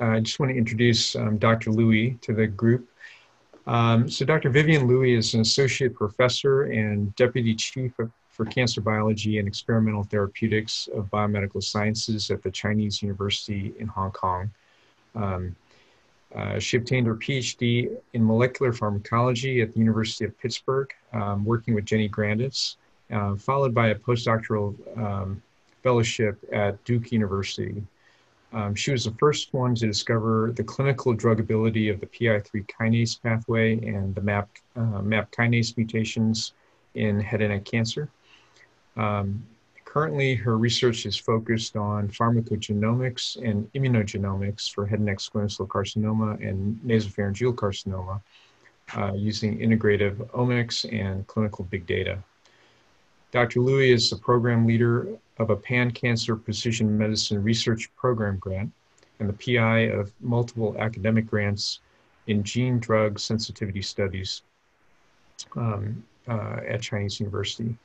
I just want to introduce um, Dr. Lui to the group. Um, so Dr. Vivian Lui is an associate professor and deputy chief of, for cancer biology and experimental therapeutics of biomedical sciences at the Chinese University in Hong Kong. Um, uh, she obtained her PhD in molecular pharmacology at the University of Pittsburgh, um, working with Jenny Grandis, uh, followed by a postdoctoral um, fellowship at Duke University. Um, she was the first one to discover the clinical drugability of the PI3 kinase pathway and the MAP, uh, MAP kinase mutations in head and neck cancer. Um, currently, her research is focused on pharmacogenomics and immunogenomics for head and neck squamous cell carcinoma and nasopharyngeal carcinoma uh, using integrative omics and clinical big data. Dr. Lui is the program leader of a pan-cancer precision medicine research program grant and the PI of multiple academic grants in gene drug sensitivity studies um, uh, at Chinese University.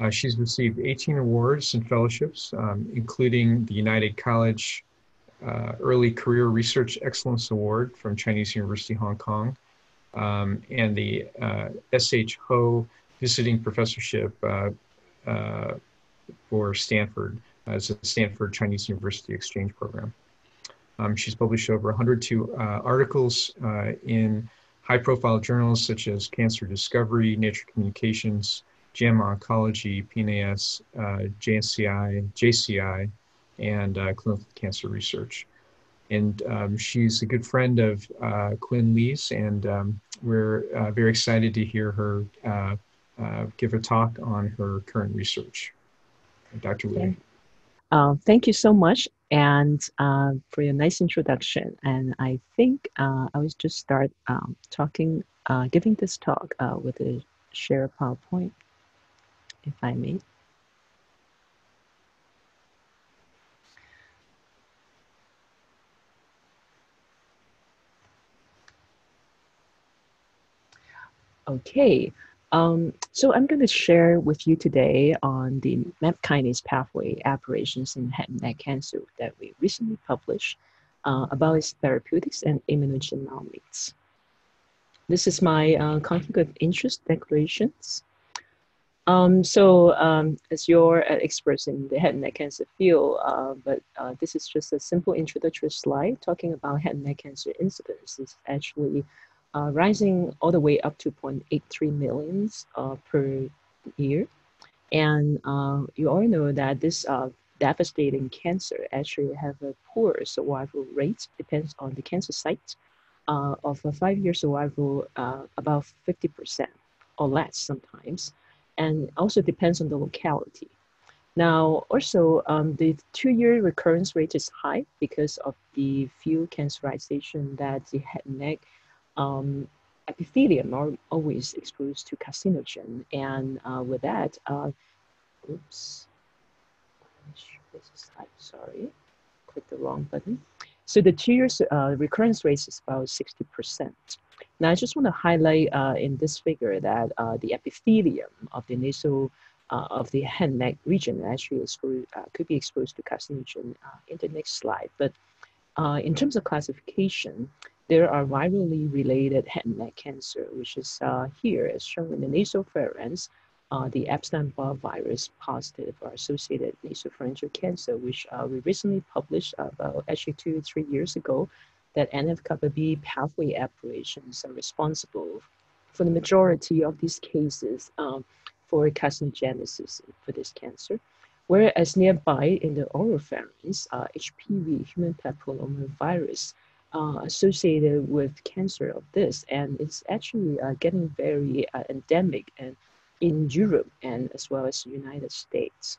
Uh, she's received 18 awards and fellowships, um, including the United College uh, Early Career Research Excellence Award from Chinese University Hong Kong, um, and the uh, S.H. Ho Visiting Professorship uh, uh, for Stanford as a Stanford Chinese University Exchange Program. Um, she's published over 102 uh, articles in high profile journals such as Cancer Discovery, Nature Communications, JAMA Oncology, PNAS, uh, JCI, JCI, and uh, Clinical Cancer Research. And um, she's a good friend of uh, Quynh Le's, and um, we're uh, very excited to hear her uh, uh, give a talk on her current research. Dr. Lee. Uh, thank you so much and uh, for your nice introduction. And I think uh, I will just start um, talking, giving this talk with a share PowerPoint if I may. Okay, um, so I'm going to share with you today on the MAP kinase pathway aberrations in head and neck cancer that we recently published uh, about its therapeutics and immunogenomics. This is my uh, conflict of interest declarations. Um, so um, as you're experts in the head and neck cancer field, uh, but uh, this is just a simple introductory slide talking about head and neck cancer incidence is actually uh, rising all the way up to 0.83 millions uh, per year. And uh, you all know that this uh, devastating cancer actually have a poor survival rate, depends on the cancer site, of a five-year survival about 50% or less sometimes and also depends on the locality. Now, also, um, the two-year recurrence rate is high because of the field cancerization that the head neck um, epithelium are always exposed to carcinogen. And uh, with that, uh, oops, sorry, click the wrong button. So the two years uh, recurrence rate is about 60%. Now, I just want to highlight uh, in this figure that uh, the epithelium of the nasal uh, of the head neck region actually exposed, could be exposed to carcinogen in the next slide. But in terms of classification, there are virally related head and neck cancer, which is here as shown in the nasopharynx, the Epstein-Barr virus positive or associated nasopharyngeal cancer, which we recently published about actually two or three years ago that NF-kappa B pathway aberrations are responsible for the majority of these cases um, for carcinogenesis for this cancer. Whereas nearby in the oropharynx, uh, HPV, human papillomavirus, uh, associated with cancer of this, and it's actually uh, getting very uh, endemic and in Europe and as well as United States.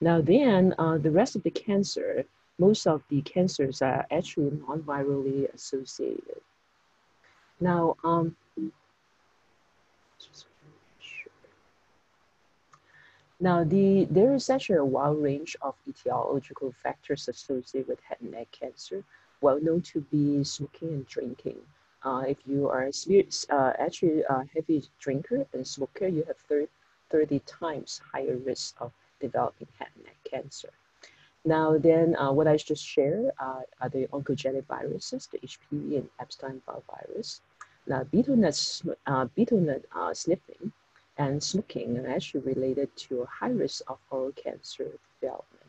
Now then, uh, the rest of the cancer most of the cancers are actually non-virally associated. Now, um, now the, there is actually a wide range of etiological factors associated with head and neck cancer, well known to be smoking and drinking. Uh, if you are a, uh, actually a heavy drinker and smoker, you have 30, 30 times higher risk of developing head and neck cancer. Now then, uh, what I just shared uh, are the oncogenic viruses, the HPV and Epstein-Barr virus. Now, betel nut, uh, betel nut uh, sniffing and smoking are actually related to high risk of oral cancer development.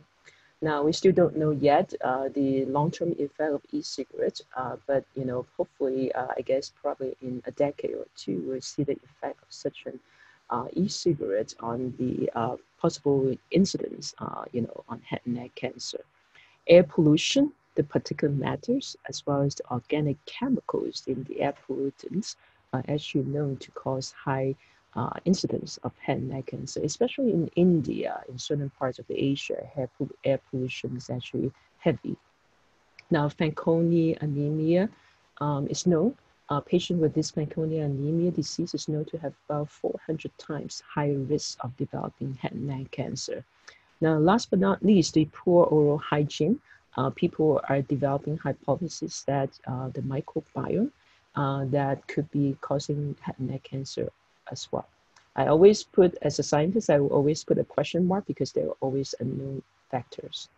Now, we still don't know yet uh, the long-term effect of e-cigarettes, uh, but you know, hopefully, uh, I guess probably in a decade or two, we'll see the effect of such an uh, e-cigarette on the uh, possible incidence, uh, you know, on head and neck cancer. Air pollution, the particulate matters, as well as the organic chemicals in the air pollutants are actually known to cause high uh, incidence of head and neck cancer, especially in India, in certain parts of Asia, air, air pollution is actually heavy. Now, Fanconi anemia um, is known uh, patient with this Fanconi anemia disease is known to have about 400 times higher risk of developing head and neck cancer. Now, last but not least, the poor oral hygiene. Uh, people are developing hypotheses that uh, the microbiome uh, that could be causing head and neck cancer as well. I always put, as a scientist, I will always put a question mark because there are always unknown factors.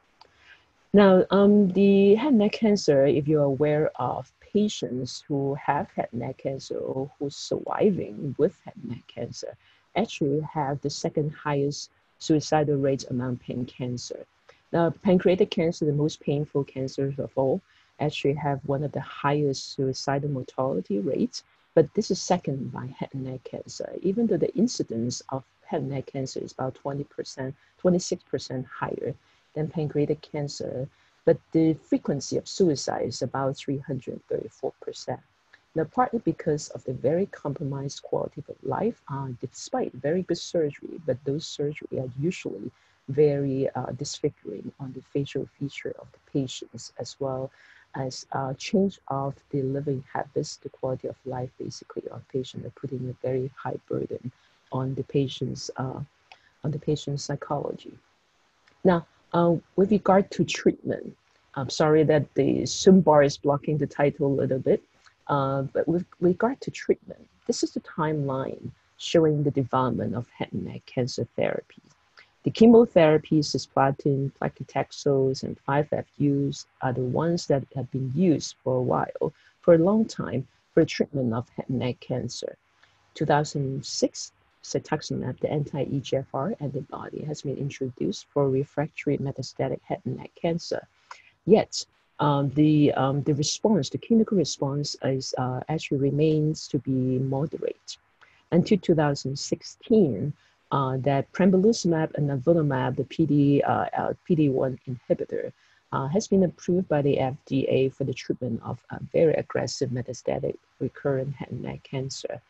Now, um, the head neck cancer, if you're aware of patients who have head neck cancer or who's surviving with head neck cancer actually have the second highest suicidal rates among pan cancer. Now, pancreatic cancer, the most painful cancers of all, actually have one of the highest suicidal mortality rates, but this is second by head and neck cancer, even though the incidence of head and neck cancer is about 20%, 26% higher than pancreatic cancer but the frequency of suicide is about 334%. Now, partly because of the very compromised quality of life, uh, despite very good surgery, but those surgery are usually very uh, disfiguring on the facial feature of the patients, as well as uh, change of the living habits, the quality of life, basically, of patient are putting a very high burden on the patient's uh, on the patient's psychology. Now, uh, with regard to treatment, I'm sorry that the Zoom bar is blocking the title a little bit, uh, but with regard to treatment, this is the timeline showing the development of head and neck cancer therapy. The chemotherapies, cisplatin, paclitaxels, and 5FUs are the ones that have been used for a while, for a long time, for treatment of head and neck cancer. 2006, cetuximab, the anti-EGFR antibody, has been introduced for refractory metastatic head and neck cancer. Yet, um, the, um, the response, the clinical response is uh, actually remains to be moderate. Until 2016, uh, that pembrolizumab and nivolumab, the PD, uh, uh PD-1 inhibitor, uh, has been approved by the FDA for the treatment of very aggressive metastatic recurrent head and neck cancer.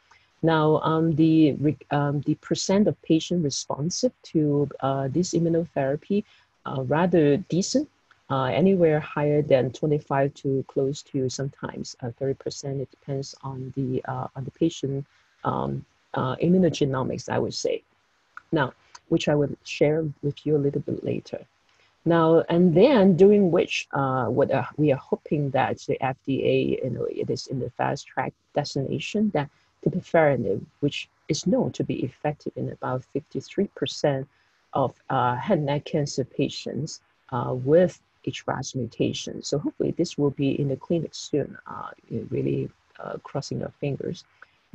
Now, um, the, um, the percent of patient responsive to uh, this immunotherapy uh, rather decent, uh, anywhere higher than 25 to close to sometimes 30%. It depends on the, uh, on the patient um, uh, immunogenomics, I would say. Now, which I will share with you a little bit later. Now, and then during which uh, what uh, we are hoping that the FDA, you know, it is in the fast track designation that tipifarnib, which is known to be effective in about 53% of uh, head and neck cancer patients uh, with HRAS mutation. So hopefully this will be in the clinic soon, uh, really uh, crossing our fingers.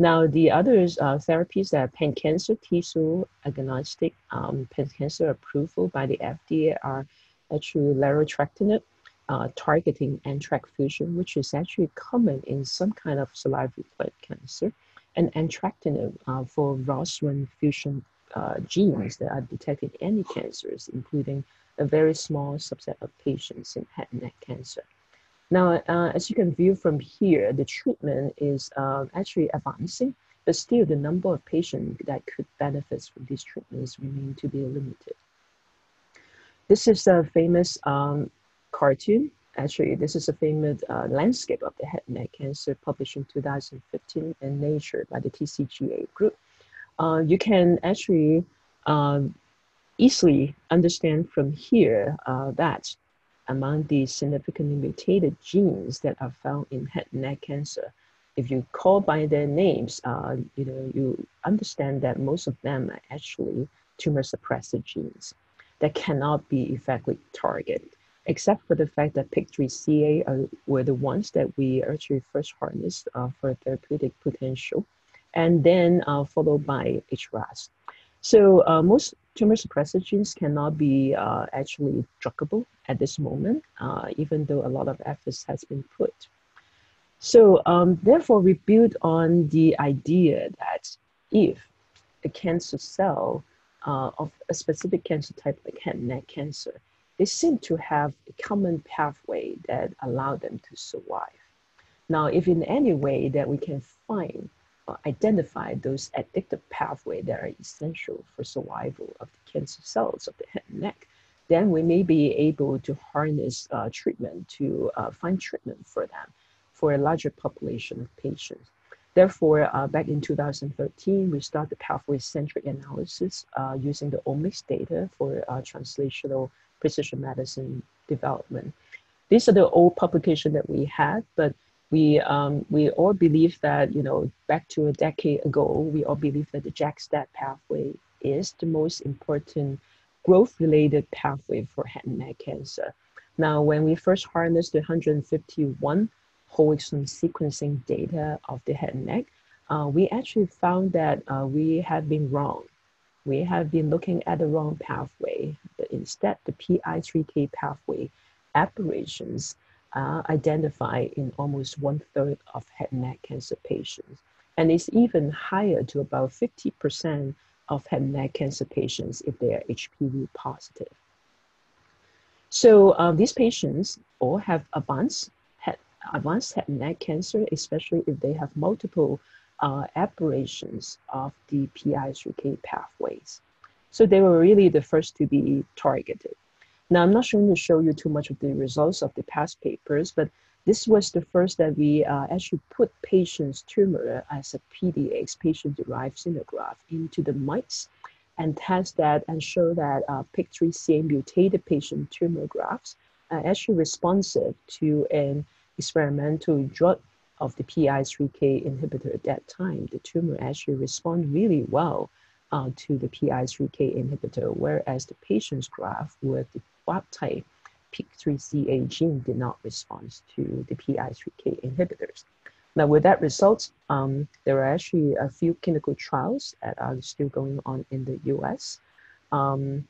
Now the other uh, therapies that pan-cancer tissue agnostic um, pan-cancer approval by the FDA are actually larotrectinib, uh, targeting NTRK fusion, which is actually common in some kind of salivary gland cancer, and entrectinib uh, for ROS1 fusion uh, genes that are detected in any cancers, including a very small subset of patients in head and neck cancer. Now, uh, as you can view from here, the treatment is uh, actually advancing, but still the number of patients that could benefit from these treatments remain to be limited. This is a famous um, cartoon. Actually, this is a famous uh, landscape of the head and neck cancer published in 2015 in Nature by the TCGA group. Uh, you can actually um, easily understand from here uh, that among the significantly mutated genes that are found in head and neck cancer, if you call by their names, uh, you know, you understand that most of them are actually tumor suppressor genes. that cannot be effectively targeted, except for the fact that PIK3CA are, were the ones that we actually first harnessed uh, for therapeutic potential, and then uh, followed by HRAS. So uh, most tumor suppressor genes cannot be uh, actually druggable at this moment, uh, even though a lot of efforts has been put. So um, therefore, we build on the idea that if a cancer cell uh, of a specific cancer type like head and neck cancer, they seem to have a common pathway that allow them to survive. Now, if in any way that we can find uh, identify those addictive pathways that are essential for survival of the cancer cells of the head and neck, then we may be able to harness uh, treatment to uh, find treatment for them for a larger population of patients. Therefore, uh, back in 2013, we started the pathway-centric analysis uh, using the omics data for translational precision medicine development. These are the old publication that we had, but we um, we all believe that you know back to a decade ago, we all believe that the JAK-STAT pathway is the most important growth-related pathway for head and neck cancer. Now, when we first harnessed the 151 whole exome sequencing data of the head and neck, uh, we actually found that uh, we have been wrong. We have been looking at the wrong pathway. But instead, the PI3K pathway aberrations uh, identified in almost one third of head and neck cancer patients. And it's even higher to about 50% of head and neck cancer patients if they are HPV positive. So uh, these patients all have advanced head, advanced head and neck cancer, especially if they have multiple uh, aberrations of the PI3K pathways. So they were really the first to be targeted. Now, I'm not going to show you too much of the results of the past papers, but this was the first that we uh, actually put patient's tumor as a PDX, patient-derived xenograft, into the mice and test that and show that uh, PIK3CA mutated patient tumor grafts are actually responsive to an experimental drug of the PI3K inhibitor at that time, the tumor actually respond really well uh, to the PI3K inhibitor, whereas the patient's graft with the wild type PIK3CA gene did not respond to the PI3K inhibitors. Now, with that result, um, there are actually a few clinical trials that are still going on in the US. Um,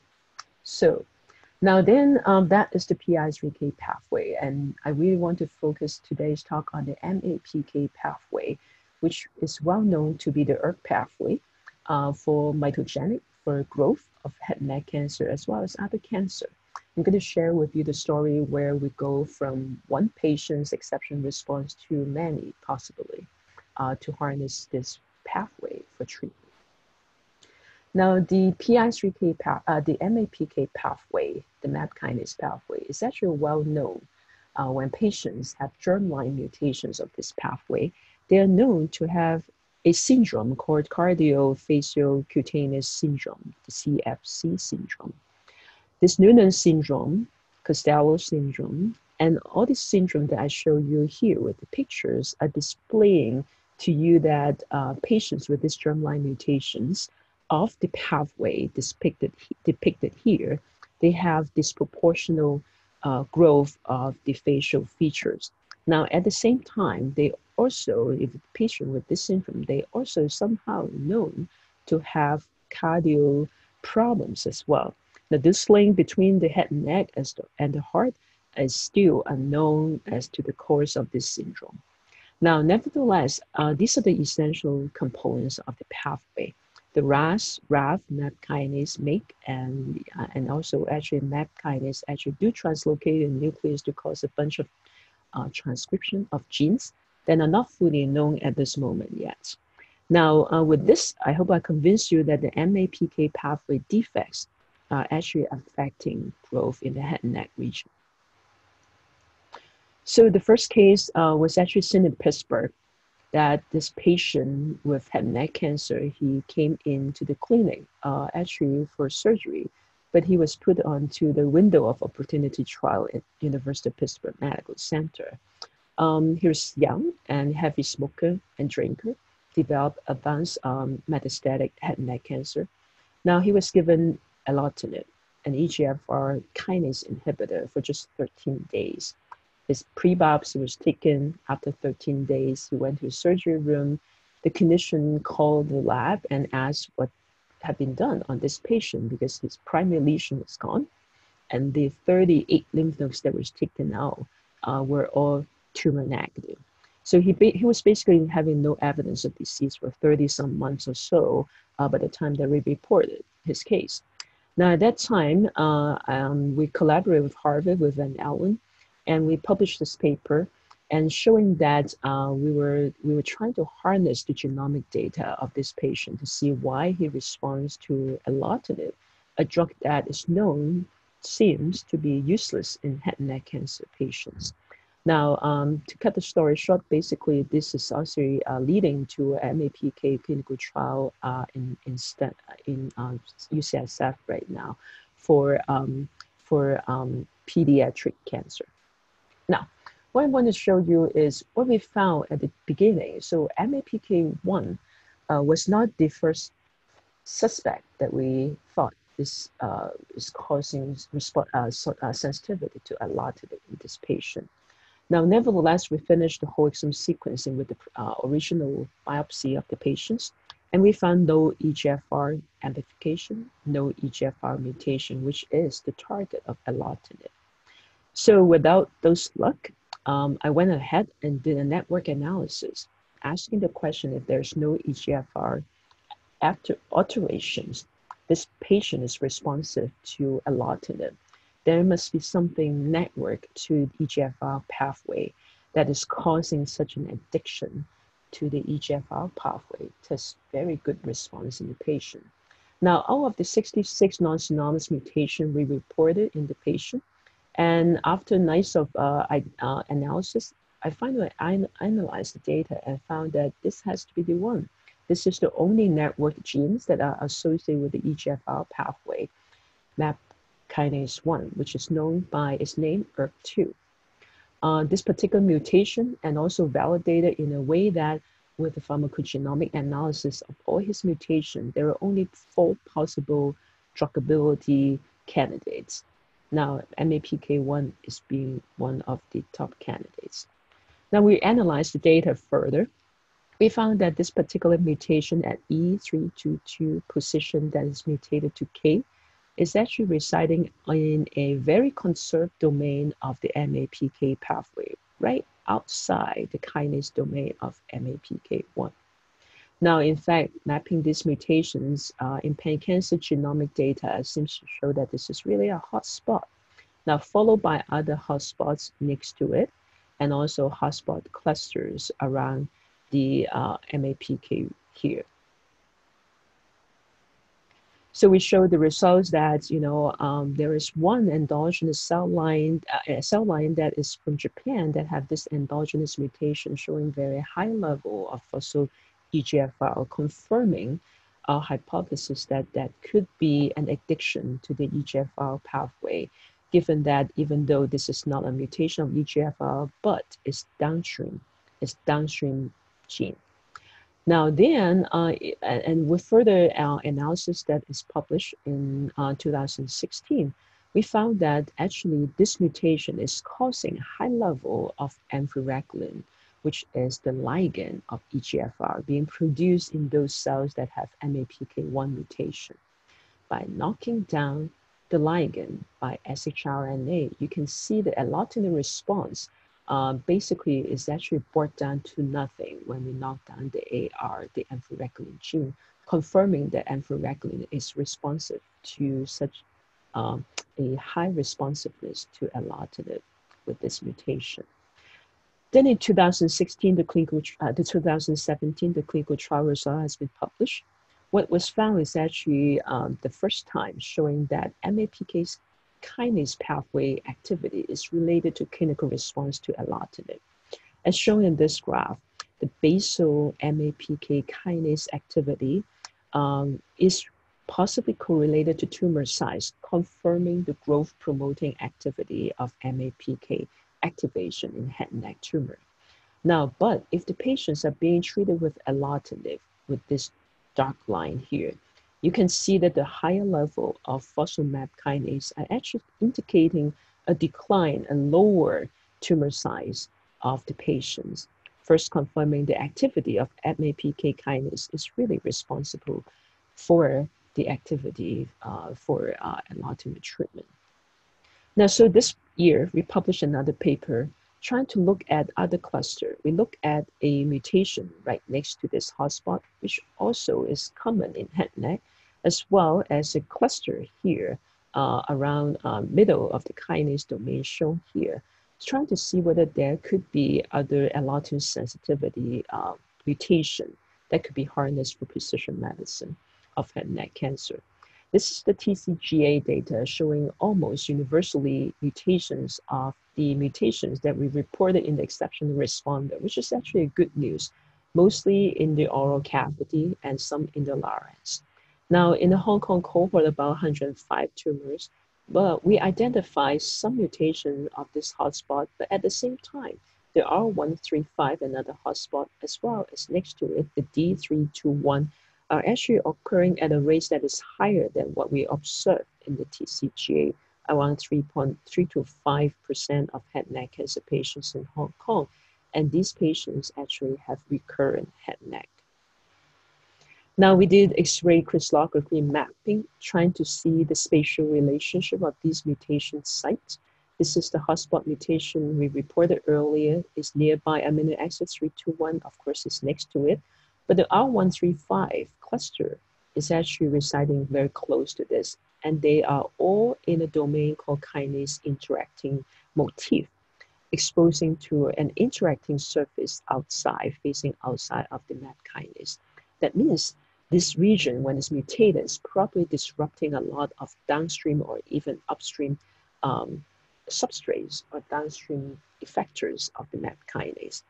so now then, um, that is the PI3K pathway, and I really want to focus today's talk on the MAPK pathway, which is well known to be the ERK pathway uh, for mitogenic, for growth of head and neck cancer, as well as other cancer. I'm going to share with you the story where we go from one patient's exception response to many, possibly, uh, to harness this pathway for treatment. Now, the PI3K, path, uh, the MAPK pathway, the MAP kinase pathway, is actually well known. Uh, when patients have germline mutations of this pathway, they are known to have a syndrome called cardiofaciocutaneous syndrome, the CFC syndrome. This Noonan syndrome, Costello syndrome, and all these syndrome that I show you here with the pictures are displaying to you that uh, patients with these germline mutations of the pathway depicted, depicted here, they have disproportional uh, growth of the facial features. Now, at the same time, they also, if the patient with this syndrome, they also somehow known to have cardio problems as well. Now, this link between the head and neck and the heart is still unknown as to the cause of this syndrome. Now, nevertheless, uh, these are the essential components of the pathway the RAS, RAF, MAP kinase MEK, and, uh, and also actually MAP kinase actually do translocate in nucleus to cause a bunch of uh, transcription of genes that are not fully known at this moment yet. Now, uh, with this, I hope I convinced you that the MAPK pathway defects are actually affecting growth in the head and neck region. So the first case uh, was actually seen in Pittsburgh that this patient with head and neck cancer, he came into the clinic uh, actually for surgery, but he was put onto the window of opportunity trial at University of Pittsburgh Medical Center. Um, he was young and heavy smoker and drinker, developed advanced um, metastatic head and neck cancer. Now he was given erlotinib, an EGFR kinase inhibitor for just 13 days. His pre-biopsy was taken after 13 days. He went to the surgery room. The clinician called the lab and asked what had been done on this patient because his primary lesion was gone and the 38 lymph nodes that was taken out uh, were all tumor negative. So he, he was basically having no evidence of disease for 30 some months or so uh, by the time that we reported his case. Now at that time, uh, um, we collaborated with Harvard, with Van Allen, and we published this paper and showing that uh, we were we were trying to harness the genomic data of this patient to see why he responds to erlotinib, a drug that is known seems to be useless in head and neck cancer patients. Now, um, to cut the story short, basically this is also uh, leading to a MAPK clinical trial uh, in in, in uh, UCSF right now for um, for um, pediatric cancer. Now, what I want to show you is what we found at the beginning. So MAPK1 uh, was not the first suspect that we thought is, uh, is causing uh, uh, sensitivity to erlotinib in this patient. Now, nevertheless, we finished the whole exome sequencing with the uh, original biopsy of the patients, and we found no EGFR amplification, no EGFR mutation, which is the target of erlotinib. So without those luck, um, I went ahead and did a network analysis, asking the question if there's no EGFR after alterations, this patient is responsive to erlotinib. There must be something network to the EGFR pathway that is causing such an addiction to the EGFR pathway. Test very good response in the patient. Now, out of the 66 non-synonymous mutation we reported in the patient, and after nights of uh, I, uh, analysis, I finally analyzed the data and found that this has to be the one. This is the only network genes that are associated with the EGFR pathway, MAP kinase 1, which is known by its name, ERK2. Uh, this particular mutation and also validated in a way that with the pharmacogenomic analysis of all his mutations, there are only four possible druggability candidates. Now, MAPK1 is being one of the top candidates. Now, we analyzed the data further. We found that this particular mutation at E322 position that is mutated to K is actually residing in a very conserved domain of the MAPK pathway, right outside the kinase domain of MAPK1. Now, in fact, mapping these mutations uh, in pan-cancer genomic data seems to show that this is really a hotspot. Now, followed by other hotspots next to it, and also hotspot clusters around the uh, MAPK here. So we showed the results that you know um, there is one endogenous cell line, uh, cell line that is from Japan that have this endogenous mutation showing very high level of phospho EGFR, confirming our hypothesis that that could be an addiction to the EGFR pathway, given that even though this is not a mutation of EGFR, but it's downstream, it's downstream gene. Now then, uh, and with further uh, analysis that is published in uh, 2016, we found that actually this mutation is causing a high level of amphiregulin, which is the ligand of EGFR being produced in those cells that have MAPK1 mutation. By knocking down the ligand by shRNA, you can see that a lot in the response uh, basically is actually brought down to nothing when we knock down the AR, the amphiregulin gene, confirming that amphiregulin is responsive to such um, a high responsiveness to erlotinib with this mutation. Then in 2016, the clinical, uh, the 2017, the clinical trial result has been published. What was found is actually um, the first time showing that MAPK kinase pathway activity is related to clinical response to erlotinib. As shown in this graph, the basal MAPK kinase activity um, is possibly correlated to tumor size, confirming the growth promoting activity of MAPK activation in head and neck tumor. Now, but if the patients are being treated with erlotinib, with this dark line here, you can see that the higher level of phospho-MAP kinase are actually indicating a decline, a lower tumor size of the patients, first confirming the activity of MAPK kinase is really responsible for the activity uh, for uh, treatment. Now, so this year, we published another paper trying to look at other cluster. We look at a mutation right next to this hotspot, which also is common in head neck, as well as a cluster here uh, around uh, middle of the kinase domain shown here. Trying to see whether there could be other erlotinib sensitivity uh, mutation that could be harnessed for precision medicine of head neck cancer. This is the TCGA data showing almost universally mutations of the mutations that we reported in the exceptional responder, which is actually good news, mostly in the oral cavity and some in the larynx. Now, in the Hong Kong cohort, about 105 tumors, but we identify some mutation of this hotspot, but at the same time, there are 135 another hotspot as well as next to it, the D321 are actually occurring at a rate that is higher than what we observe in the TCGA, around 3.3 to 5% of head neck cancer patients in Hong Kong. And these patients actually have recurrent head neck. Now we did X-ray crystallography mapping, trying to see the spatial relationship of these mutation sites. This is the hotspot mutation we reported earlier, is nearby amino acid 321, of course, is next to it. But the R135 cluster is actually residing very close to this, and they are all in a domain called kinase interacting motif, exposing to an interacting surface outside, facing outside of the MAP kinase. That means this region, when it's mutated, is probably disrupting a lot of downstream or even upstream um, substrates or downstream effectors of the MAP kinase.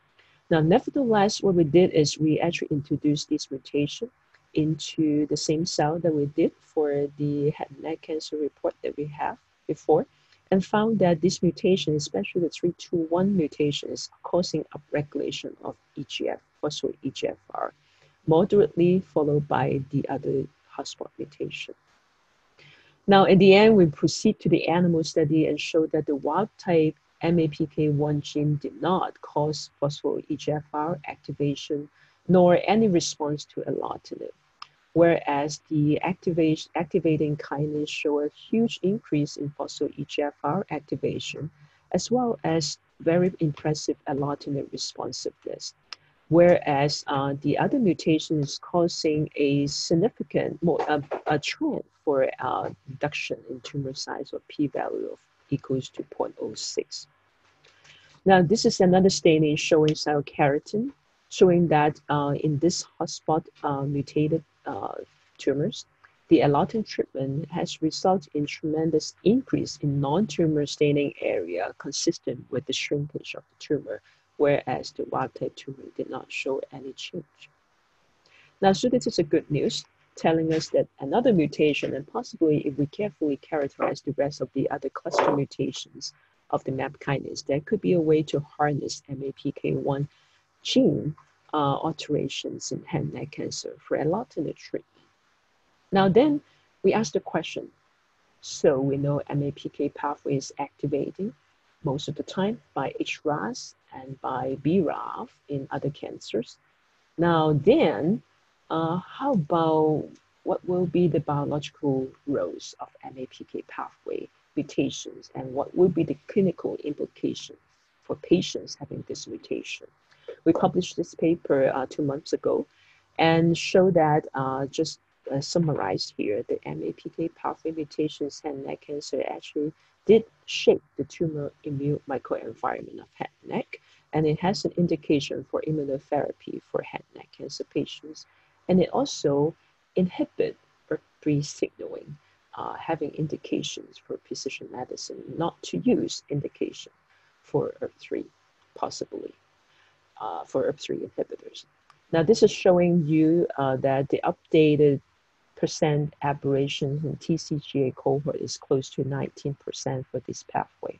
Now, nevertheless, what we did is we actually introduced this mutation into the same cell that we did for the head and neck cancer report that we have before and found that this mutation, especially the 321 mutation, is causing upregulation of EGF, phospho EGFR, moderately followed by the other hotspot mutation. Now, in the end, we proceed to the animal study and show that the wild type MAPK1 gene did not cause phospho-EGFR activation nor any response to erlotinib, whereas the activating kinase show a huge increase in phospho-EGFR activation, as well as very impressive erlotinib responsiveness. Whereas uh, the other mutation is causing a significant more, uh, a trend for uh, reduction in tumor size or p-value of equals to 0.06. Now, this is another staining showing cytokeratin, showing that uh, in this hotspot uh, mutated uh, tumors, the erlotinib treatment has resulted in tremendous increase in non-tumor staining area consistent with the shrinkage of the tumor, whereas the wild-type tumor did not show any change. Now, so this is a good news telling us that another mutation, and possibly if we carefully characterize the rest of the other cluster mutations of the MAP kinase, there could be a way to harness MAPK1 gene uh, alterations in head and neck cancer for erlotinib treatment. Now then, we ask the question, so we know MAPK pathway is activating most of the time by HRAS and by BRAF in other cancers. Now then, uh, how about what will be the biological roles of MAPK pathway mutations and what will be the clinical implications for patients having this mutation? We published this paper uh, two months ago and show that uh, just uh, summarized here, the MAPK pathway mutations and neck cancer actually did shape the tumor immune microenvironment of head and neck, and it has an indication for immunotherapy for head and neck cancer patients. And it also inhibit ErbB3 signaling, uh, having indications for precision medicine not to use indication for ErbB3, possibly, uh, for ErbB3 inhibitors. Now this is showing you uh, that the updated percent aberrations in TCGA cohort is close to 19% for this pathway.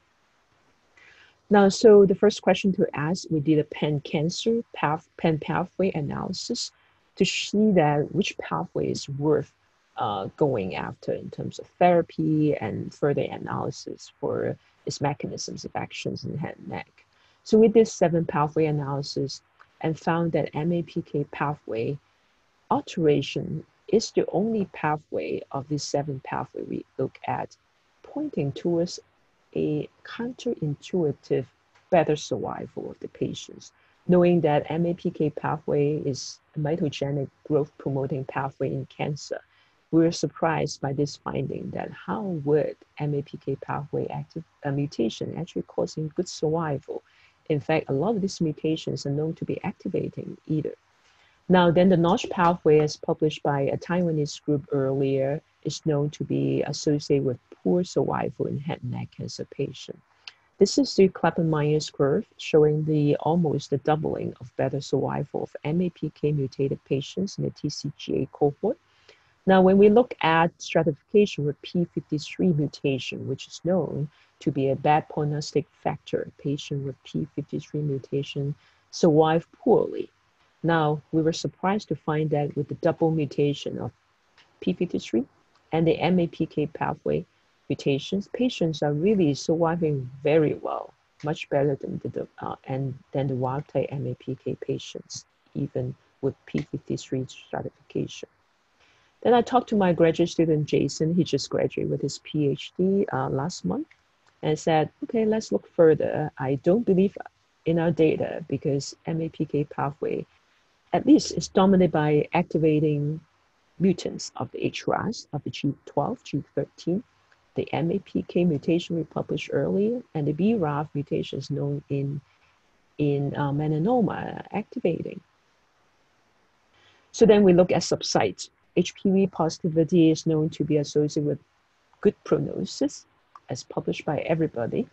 Now, so the first question to ask, we did a pan-cancer path, pan pathway analysis to see that which pathway is worth uh, going after in terms of therapy and further analysis for its mechanisms of actions in head and neck. So we did seven pathway analysis and found that MAPK pathway alteration is the only pathway of these seven pathway we look at pointing towards a counterintuitive better survival of the patients, knowing that MAPK pathway is a mitogenic growth promoting pathway in cancer. We were surprised by this finding that how would MAPK pathway active uh, mutation actually causing good survival? In fact, a lot of these mutations are known to be activating either. Now, then the Notch pathway, as published by a Taiwanese group earlier, is known to be associated with poor survival in head and neck cancer patients. This is the Kaplan-Meier curve showing the almost the doubling of better survival of MAPK mutated patients in the TCGA cohort. Now, when we look at stratification with P53 mutation, which is known to be a bad prognostic factor, patient with P53 mutation survive poorly. Now, we were surprised to find that with the double mutation of P53 and the MAPK pathway, mutations, patients are really surviving very well, much better than the, uh, and than the wild type MAPK patients, even with P53 stratification. Then I talked to my graduate student, Jason. He just graduated with his PhD uh, last month and said, okay, let's look further. I don't believe in our data because MAPK pathway, at least is dominated by activating mutants of the HRAS, of the G12, G13, the MAPK mutation we published earlier, and the BRAF mutations known in, in uh, melanoma activating. So then we look at subsites. HPV positivity is known to be associated with good prognosis, as published by everybody.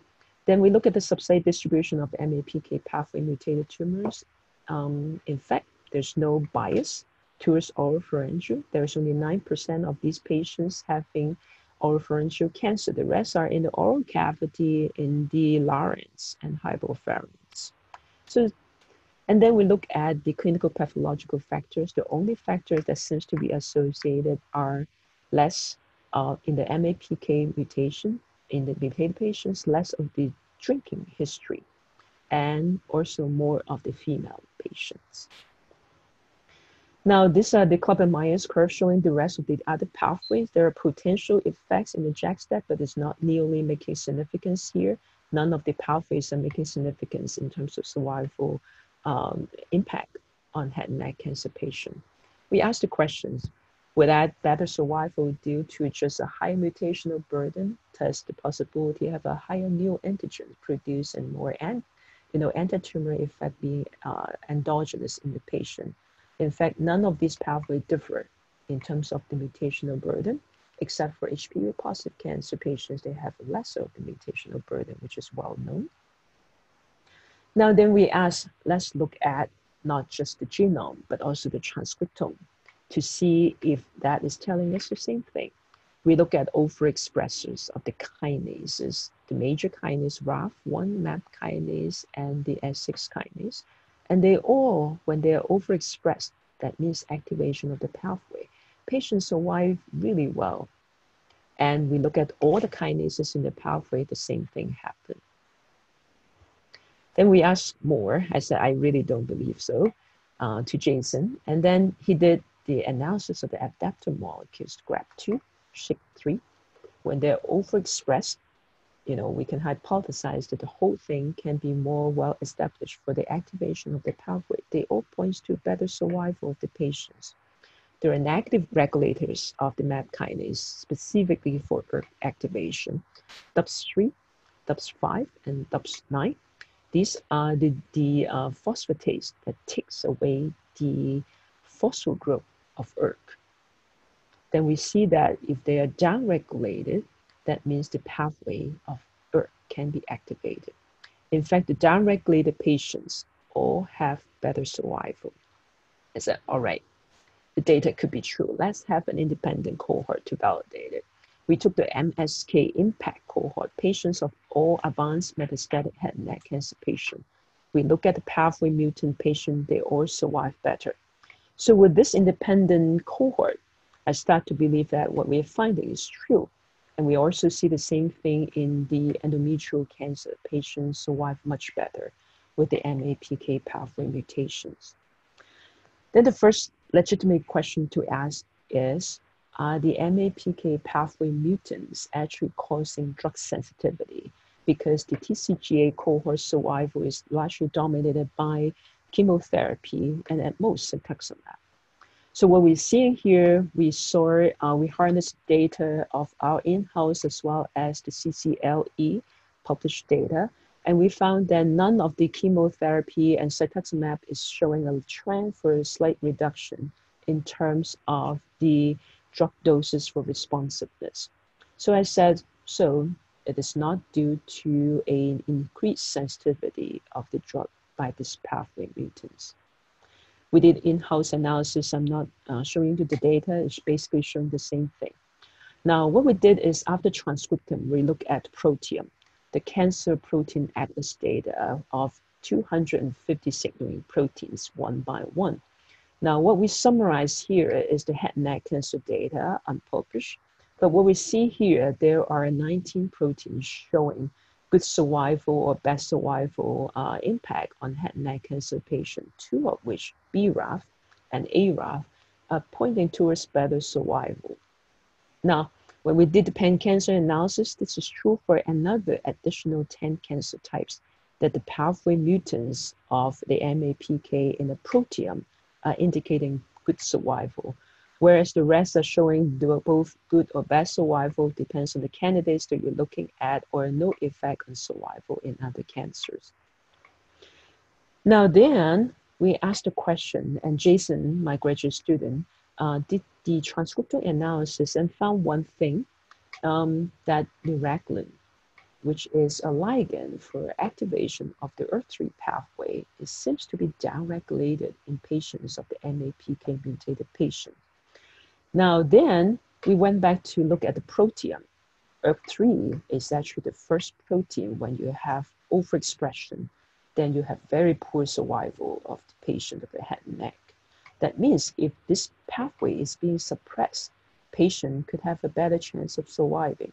Then we look at the subsite distribution of MAPK pathway mutated tumors. Um, in fact, there's no bias towards oropharyngeal. There's only 9% of these patients having oropharyngeal cancer. The rest are in the oral cavity, in the larynx, and hypopharynx. So, and then we look at the clinical pathological factors. The only factors that seems to be associated are less uh, in the MAPK mutation in the mutated patients, less of the drinking history, and also more of the female patients. Now, these are the Kaplan-Meier's curve showing the rest of the other pathways. There are potential effects in the JAK-STAT, but it's not nearly making significance here. None of the pathways are making significance in terms of survival um, impact on head and neck cancer patient. We asked the questions, would that better survival due to just a high mutational burden, thus the possibility of a higher neoantigen produced and more and you know, anti-tumor effect being uh, endogenous in the patient in fact, none of these pathways differ in terms of the mutational burden, except for HPV positive cancer patients, they have less of the mutational burden, which is well known. Now then we ask, let's look at not just the genome, but also the transcriptome to see if that is telling us the same thing. We look at overexpressors of the kinases, the major kinase RAF1, MAP kinase, and the S6 kinase. And they all, when they are overexpressed, that means activation of the pathway, patients survive really well. And we look at all the kinases in the pathway, the same thing happened. Then we asked more. I said, I really don't believe so, uh, to Jason. And then he did the analysis of the adapter molecules, GRB2, SHC3. When they're overexpressed, you know, we can hypothesize that the whole thing can be more well established for the activation of the pathway. They all points to better survival of the patients. There are negative regulators of the MAP kinase specifically for activation. DUSP3, DUSP5, and DUSP9. These are the, the uh, phosphatase that takes away the phospho group of ERK. Then we see that if they are downregulated, that means the pathway of ERK can be activated. In fact, the downregulated patients all have better survival. I said, all right, the data could be true. Let's have an independent cohort to validate it. We took the MSK impact cohort, patients of all advanced metastatic head and neck cancer patients. We look at the pathway mutant patient, they all survive better. So with this independent cohort, I start to believe that what we're finding is true. And we also see the same thing in the endometrial cancer. Patients survive much better with the MAPK pathway mutations. Then the first legitimate question to ask is, are the MAPK pathway mutants actually causing drug sensitivity? Because the TCGA cohort survival is largely dominated by chemotherapy and at most cetuximab. So what we're seeing here, we saw, uh, we harnessed data of our in-house as well as the CCLE published data. And we found that none of the chemotherapy and cetuximab is showing a trend for a slight reduction in terms of the drug doses for responsiveness. So I said, so it is not due to an increased sensitivity of the drug by this pathway mutants. We did in-house analysis. I'm not uh, showing you the data. It's basically showing the same thing. Now, what we did is after transcriptome, we look at proteome, the cancer protein atlas data of 250 signaling proteins one by one. Now, what we summarize here is the head and neck cancer data unpublished. But what we see here, there are 19 proteins showing good survival or best survival uh, impact on head and neck cancer patients, two of which, BRAF and ARAF, are pointing towards better survival. Now, when we did the pan cancer analysis, this is true for another additional 10 cancer types that the pathway mutants of the MAPK in the proteome are indicating good survival whereas the rest are showing both good or bad survival depends on the candidates that you're looking at or no effect on survival in other cancers. Now then, we asked a question and Jason, my graduate student, uh, did the transcriptal analysis and found one thing um, that liraglutide, which is a ligand for activation of the ERT3 pathway, it seems to be downregulated in patients of the MAPK mutated patient. Now then, we went back to look at the proteome. ERK3 is actually the first protein when you have overexpression, then you have very poor survival of the patient of the head and neck. That means if this pathway is being suppressed, patient could have a better chance of surviving.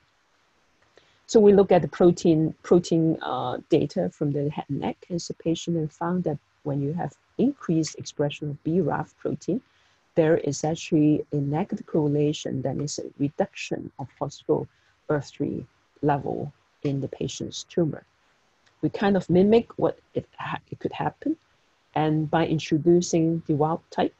So we look at the protein, protein uh, data from the head and neck cancer patient and found that when you have increased expression of BRAF protein, there is actually a negative correlation that is a reduction of phospho ERT3 level in the patient's tumor. We kind of mimic what it, it could happen, and by introducing the wild type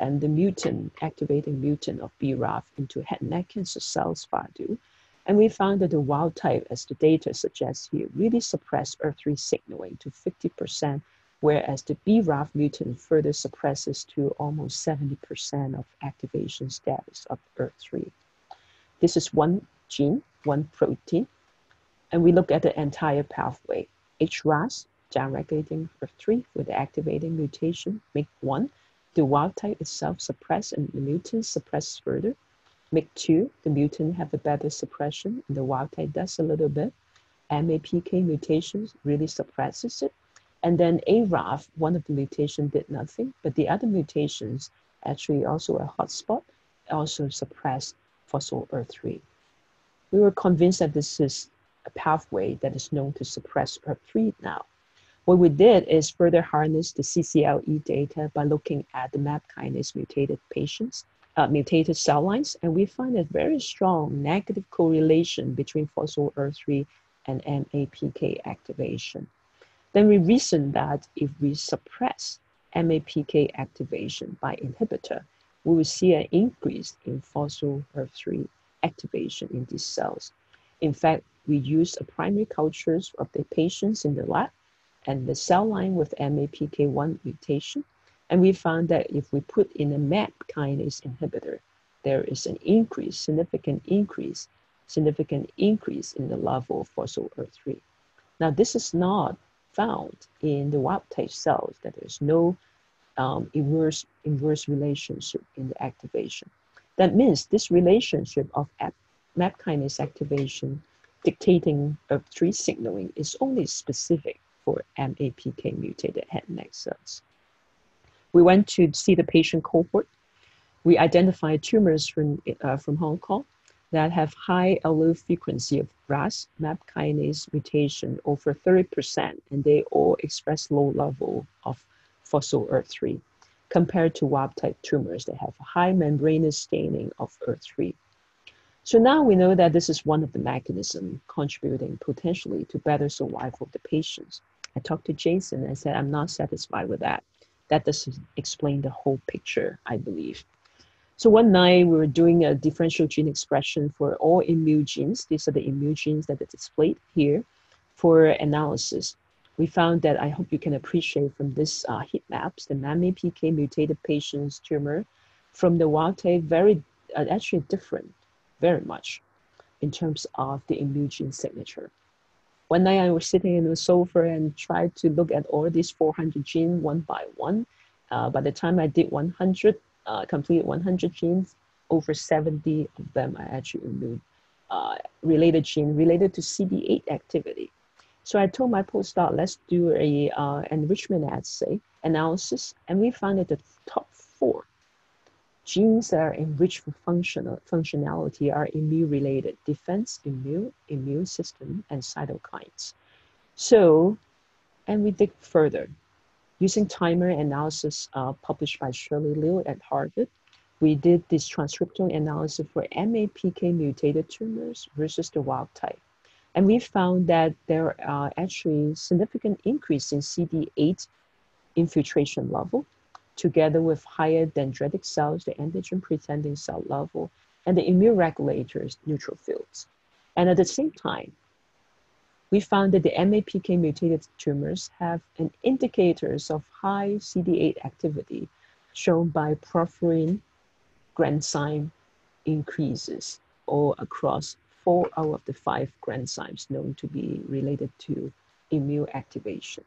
and the mutant, activating mutant of BRAF into head and neck cancer cells, FADU, and we found that the wild type, as the data suggests here, really suppressed ERT3 signaling to 50% whereas the BRAF mutant further suppresses to almost 70% of activation status of ERT3. This is one gene, one protein, and we look at the entire pathway. HRAS, downregulating ERT3 with the activating mutation, MYC1, the wild type itself suppressed and the mutant suppressed further. MYC2, the mutant have a better suppression, and the wild type does a little bit. MAPK mutations really suppresses it, and then ARAF, one of the mutations did nothing, but the other mutations actually also a hotspot, also suppress phospho-ERT3. We were convinced that this is a pathway that is known to suppress ERT3 now. What we did is further harness the CCLE data by looking at the MAP kinase mutated patients, uh, mutated cell lines, and we find a very strong negative correlation between phospho-ERT3 and MAPK activation. Then we reason that if we suppress MAPK activation by inhibitor, we will see an increase in phospho-ERT3 activation in these cells. In fact, we used primary cultures of the patients in the lab and the cell line with MAPK1 mutation, and we found that if we put in a MAP kinase inhibitor, there is an increase, significant increase, significant increase in the level of phospho-ERT3. Now, this is not found in the wild type cells that there's no um, inverse, inverse relationship in the activation. That means this relationship of MAP kinase activation dictating ERT3 signaling is only specific for MAPK mutated head and neck cells. We went to see the patient cohort. We identified tumors from, uh, from Hong Kong that have high allele frequency of RAS MAP kinase mutation over 30%, and they all express low level of phospho-ERK3 compared to wild type tumors that have high membranous staining of ERK3. So now we know that this is one of the mechanisms contributing potentially to better survival of the patients. I talked to Jason and said, I'm not satisfied with that. That doesn't explain the whole picture, I believe. So one night we were doing a differential gene expression for all immune genes. These are the immune genes that are displayed here for analysis. We found that I hope you can appreciate from this uh, heat maps, the MAME-PK mutated patient's tumor from the wild type very uh, actually different very much in terms of the immune gene signature. One night I was sitting in the sofa and tried to look at all these 400 genes one by one. Uh, by the time I did 100, uh, complete 100 genes, over 70 of them are actually immune uh, related gene related to CD8 activity. So I told my postdoc, let's do a uh, enrichment assay analysis, and we found that the top four Genes that are enriched for functional, functionality are immune-related, defense, immune, immune system, and cytokines. So, and we dig further. Using timer analysis uh, published by Shirley Liu at Harvard, we did this transcriptome analysis for MAPK mutated tumors versus the wild type. And we found that there are actually significant increase in CD8 infiltration level together with higher dendritic cells, the antigen presenting cell level, and the immune regulators, neutrophils. And at the same time, we found that the MAPK mutated tumors have an indicators of high CD8 activity shown by perforin granzyme increases all across four out of the five granzymes known to be related to immune activation.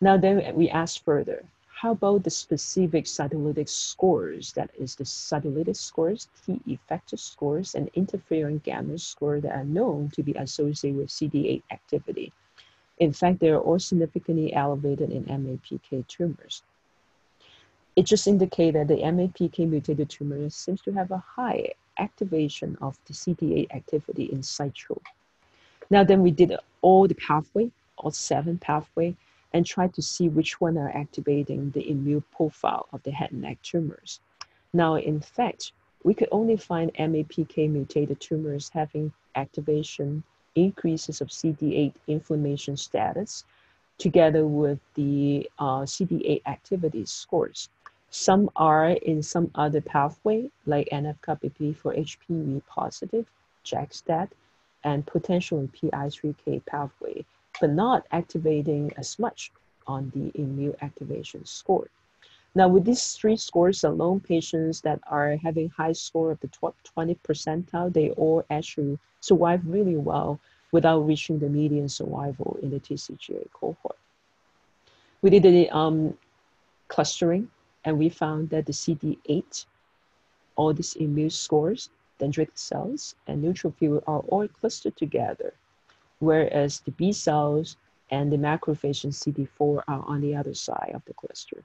Now then we ask further, how about the specific cytolytic scores? That is the cytolytic scores, T effector scores, and interferon gamma score that are known to be associated with CD8 activity. In fact, they are all significantly elevated in MAPK tumors. It just indicates that the MAPK mutated tumor seems to have a high activation of the CD8 activity in situ. Now then we did all the pathway, all seven pathway, and try to see which one are activating the immune profile of the head and neck tumors. Now, in fact, we could only find MAPK mutated tumors having activation increases of CD8 inflammation status together with the uh, CD8 activity scores. Some are in some other pathway like NF-κB for HPV positive, JAK-STAT, and potentially PI3K pathway but not activating as much on the immune activation score. Now, with these three scores alone, patients that are having high score of the top 20 percentile, they all actually survive really well without reaching the median survival in the TCGA cohort. We did the um, clustering, and we found that the CD8, all these immune scores, dendritic cells, and neutrophil are all clustered together whereas the B cells and the macrophage and CD4 are on the other side of the cluster.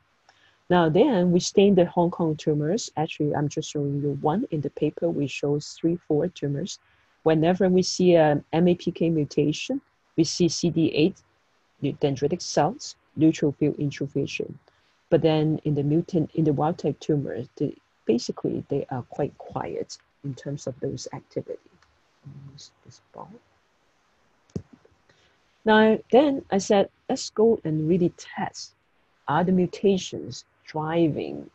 Now then, we stain the Hong Kong tumors. Actually, I'm just showing you one in the paper. We show three, four tumors. Whenever we see a MAPK mutation, we see CD8 dendritic cells, neutrophil infiltration. But then in the mutant, in the wild type tumors, the, basically they are quite quiet in terms of those activity. This ball. Now, then I said, let's go and really test are the mutations driving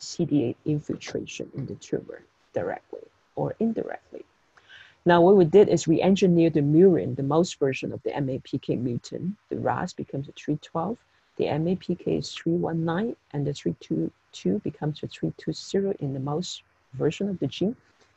CD8 infiltration in the tumor directly or indirectly. Now, what we did is we engineered the murine, the mouse version of the MAPK mutant. The RAS becomes a 312, the MAPK is 319, and the 322 becomes a 320 in the mouse version of the gene,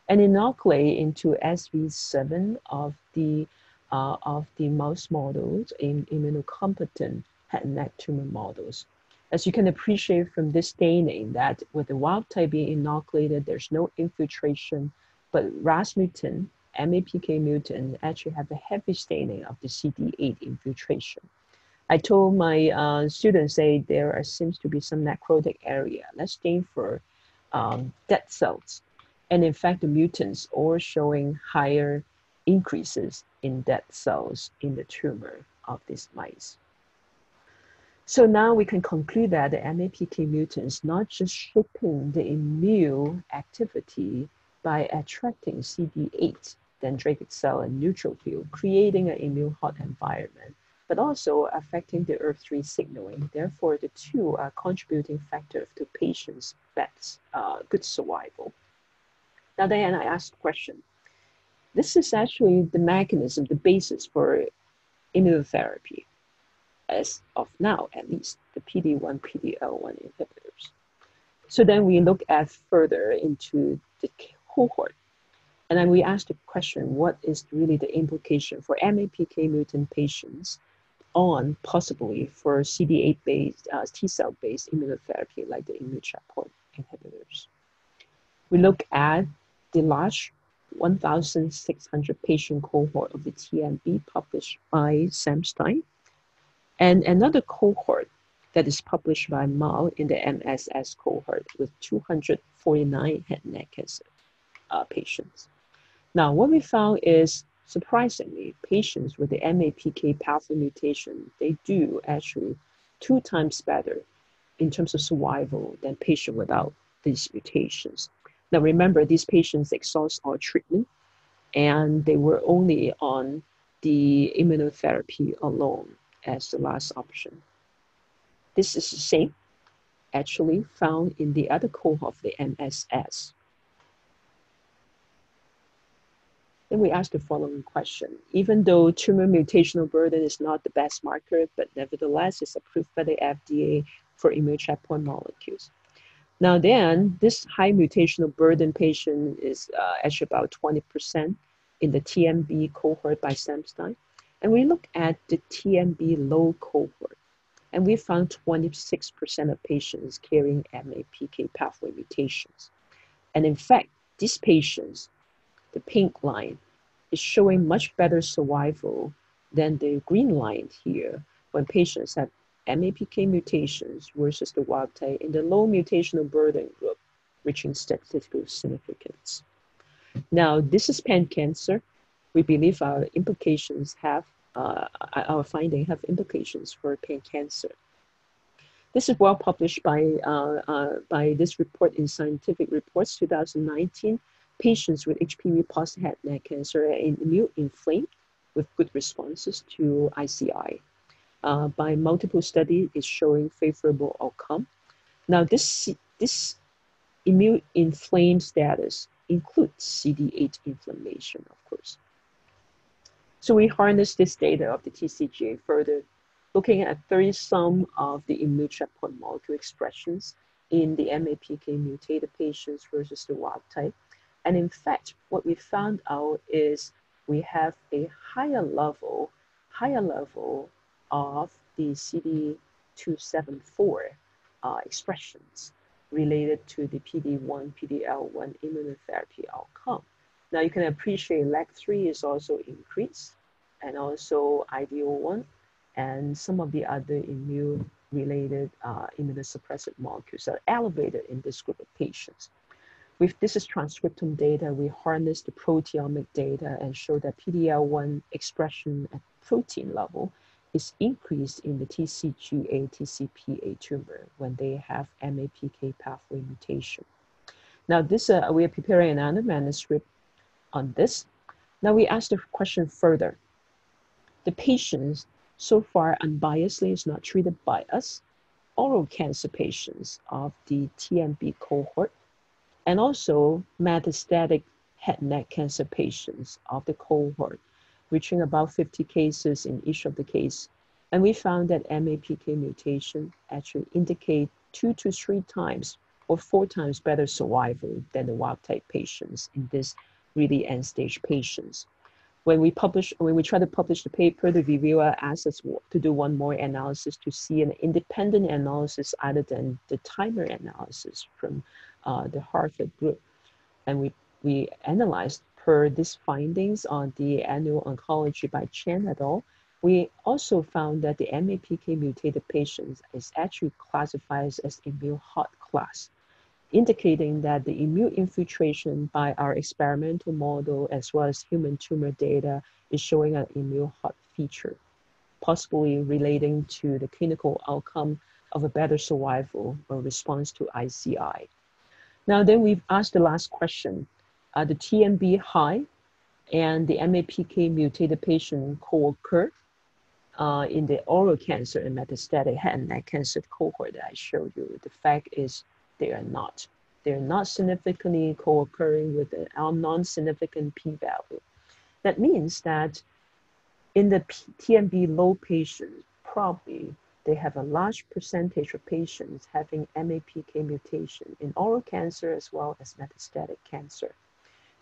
and inoculate into SV7 of the uh, of the mouse models in immunocompetent head and neck tumor models. As you can appreciate from this staining that with the wild type being inoculated, there's no infiltration, but RAS mutant, MAPK mutant actually have a heavy staining of the CD8 infiltration. I told my uh, students say there are, seems to be some necrotic area. Let's stain for um, dead cells. And in fact, the mutants are showing higher increases in dead cells in the tumor of these mice. So now we can conclude that the MAPK mutants not just shaping the immune activity by attracting CD8 dendritic cell and neutrophil, creating an immune hot environment, but also affecting the ERF3 signaling. Therefore, the two are contributing factors to patients' best, uh, good survival. Now, then I asked the question. This is actually the mechanism, the basis for immunotherapy, as of now, at least, the PD-1, PD-L1 inhibitors. So then we look at further into the cohort. And then we ask the question, what is really the implication for MAPK mutant patients on possibly for CD8 based, uh, T cell based immunotherapy like the immune checkpoint inhibitors? We look at the large 1,600 patient cohort of the TMB published by Samstein, and another cohort that is published by Mao in the MSS cohort with 249 head and neck cancer uh, patients. Now, what we found is surprisingly, patients with the MAPK pathway mutation, they do actually two times better in terms of survival than patients without these mutations. Now, remember, these patients exhaust all treatment and they were only on the immunotherapy alone as the last option. This is the same actually found in the other cohort of the MSS. Then we ask the following question. Even though tumor mutational burden is not the best marker, but nevertheless is approved by the FDA for immune checkpoint molecules. Now then, this high mutational burden patient is uh, actually about 20% in the TMB cohort by Samstein. And we look at the TMB low cohort, and we found 26% of patients carrying MAPK pathway mutations. And in fact, these patients the pink line, is showing much better survival than the green line here when patients have MAPK mutations versus the wild type in the low mutational burden group, reaching statistical significance. Now, this is pan cancer. We believe our implications have, uh, our finding have implications for pan cancer. This is well published by, uh, uh, by this report in Scientific Reports 2019 patients with HPV positive head neck cancer are immune inflamed with good responses to ICI. Uh, by multiple studies is showing favorable outcome. Now this, this immune inflamed status includes CD8 inflammation, of course. So we harness this data of the TCGA further, looking at 30 some of the immune checkpoint molecule expressions in the MAPK mutated patients versus the wild type. And in fact, what we found out is we have a higher level, higher level of the CD274 uh, expressions related to the PD1, PD-L1 immunotherapy outcome. Now you can appreciate LAG3 is also increased and also IDO1 and some of the other immune related uh, immunosuppressive molecules are elevated in this group of patients. With this is transcriptome data, we harness the proteomic data and show that PD-L1 expression at protein level is increased in the TCGA, TCPA tumor when they have MAPK pathway mutation. Now this, uh, we are preparing another manuscript on this. Now we ask the question further. The patients so far unbiasedly is not treated by us, oral cancer patients of the TMB cohort and also metastatic head neck cancer patients of the cohort, reaching about 50 cases in each of the case. And we found that MAPK mutation actually indicate two to three times or four times better survival than the wild type patients in this really end stage patients. When we publish, when we try to publish the paper, the reviewer asks us to do one more analysis to see an independent analysis other than the timer analysis from uh, the Harvard group. And we, we analyzed per these findings on the annual oncology by Chen et al. We also found that the MAPK mutated patients is actually classified as immune hot class indicating that the immune infiltration by our experimental model as well as human tumor data is showing an immune hot feature, possibly relating to the clinical outcome of a better survival or response to ICI. Now then we've asked the last question. Are the TMB high and the MAPK mutated patient co-occur uh, in the oral cancer and metastatic head and neck cancer cohort that I showed you? The fact is they are not. They're not significantly co-occurring with a non-significant p-value. That means that in the TMB low patients, probably they have a large percentage of patients having MAPK mutation in oral cancer as well as metastatic cancer.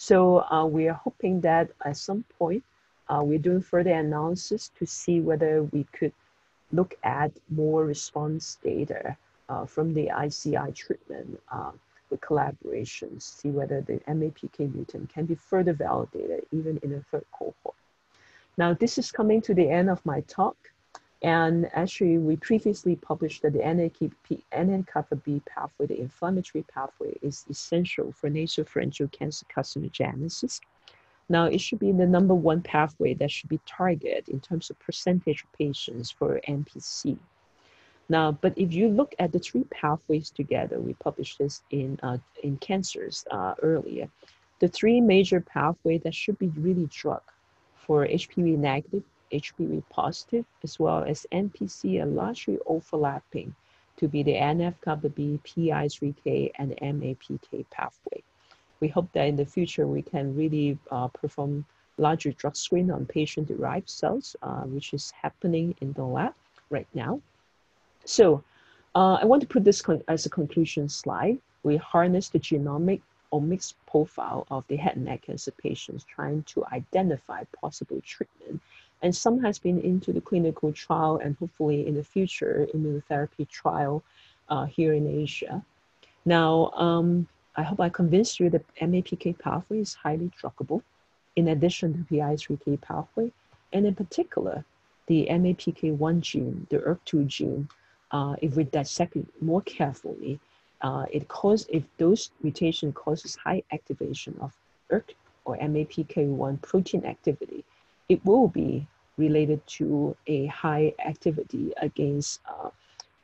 So uh, we are hoping that at some point, uh, we're doing further analysis to see whether we could look at more response data uh, from the ICI treatment uh, with collaborations, see whether the MAPK mutant can be further validated even in a third cohort. Now, this is coming to the end of my talk. And actually, we previously published that the NF-κB pathway, the inflammatory pathway, is essential for nasopharyngeal cancer carcinogenesis. Now, it should be the number one pathway that should be targeted in terms of percentage of patients for NPC. Now, but if you look at the three pathways together, we published this in, uh, in cancers uh, earlier, the three major pathways that should be really drug for HPV negative, HPV positive, as well as NPC are largely overlapping to be the NF-κB, PI3K, and MAPK pathway. We hope that in the future we can really uh, perform larger drug screen on patient-derived cells, uh, which is happening in the lab right now. So uh, I want to put this as a conclusion slide. We harness the genomic omics profile of the head and neck cancer patients trying to identify possible treatment. And some has been into the clinical trial and hopefully in the future immunotherapy trial uh, here in Asia. Now, um, I hope I convinced you that MAPK pathway is highly druggable in addition to PI3K pathway, and in particular, the MAPK1 gene, the ERK2 gene, uh, if we dissect it more carefully, uh, it cause if those mutation causes high activation of ERK or MAPK1 protein activity, it will be related to a high activity against, uh,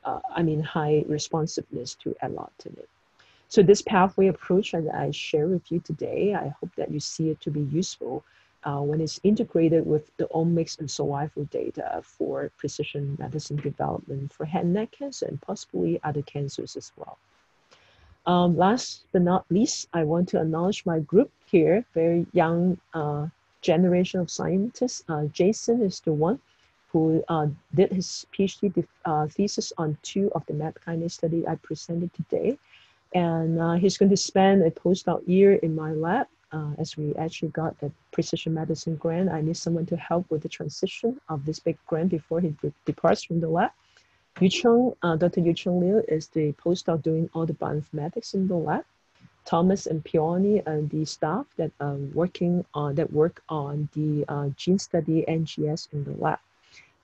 uh, I mean, high responsiveness to erlotinib. So this pathway approach that I share with you today, I hope that you see it to be useful uh, when it's integrated with the omics and survival data for precision medicine development for head and neck cancer and possibly other cancers as well. Um, last but not least, I want to acknowledge my group here, very young uh, generation of scientists. Uh, Jason is the one who uh, did his PhD uh, thesis on two of the MAP kinase study I presented today. And uh, he's going to spend a postdoc year in my lab uh, as we actually got a precision medicine grant, I need someone to help with the transition of this big grant before he departs from the lab. Yu Cheng, uh, Dr. Yu Cheng Liu is the postdoc doing all the bioinformatics in the lab. Thomas and Peony and the staff that um, working on that work on the uh, gene study NGS in the lab.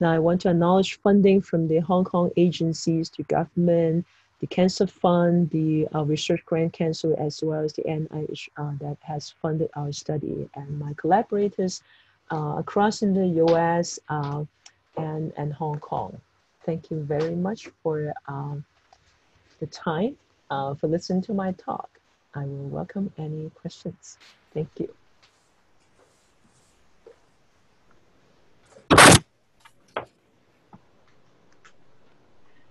Now I want to acknowledge funding from the Hong Kong agencies the government, the Cancer Fund, the uh, Research Grant Council, as well as the NIH uh, that has funded our study, and my collaborators uh, across in the US uh, and, and Hong Kong. Thank you very much for um, the time uh, for listening to my talk. I will welcome any questions. Thank you.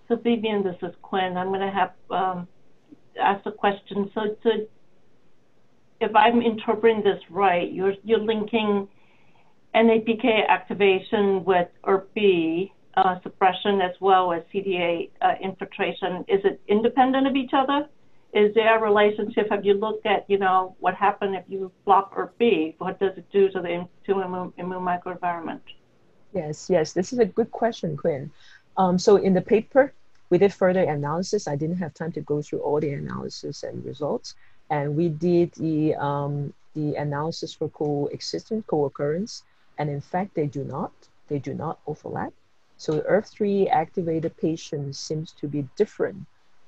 So Vivian, this is Quinn. I'm going to have um, ask a question. So, so if I'm interpreting this right, you're you're linking NAPK activation with ERB uh, suppression as well as CD8 uh, infiltration. Is it independent of each other? Is there a relationship? Have you looked at, you know, what happened if you block ERB? What does it do to the immune, immune microenvironment? Yes, yes, this is a good question, Quinn. Um, so in the paper, we did further analysis. I didn't have time to go through all the analysis and results. And we did the, um, the analysis for coexistence, co-occurrence. And in fact, they do not. They do not overlap. So the ERF3 activated patients seems to be different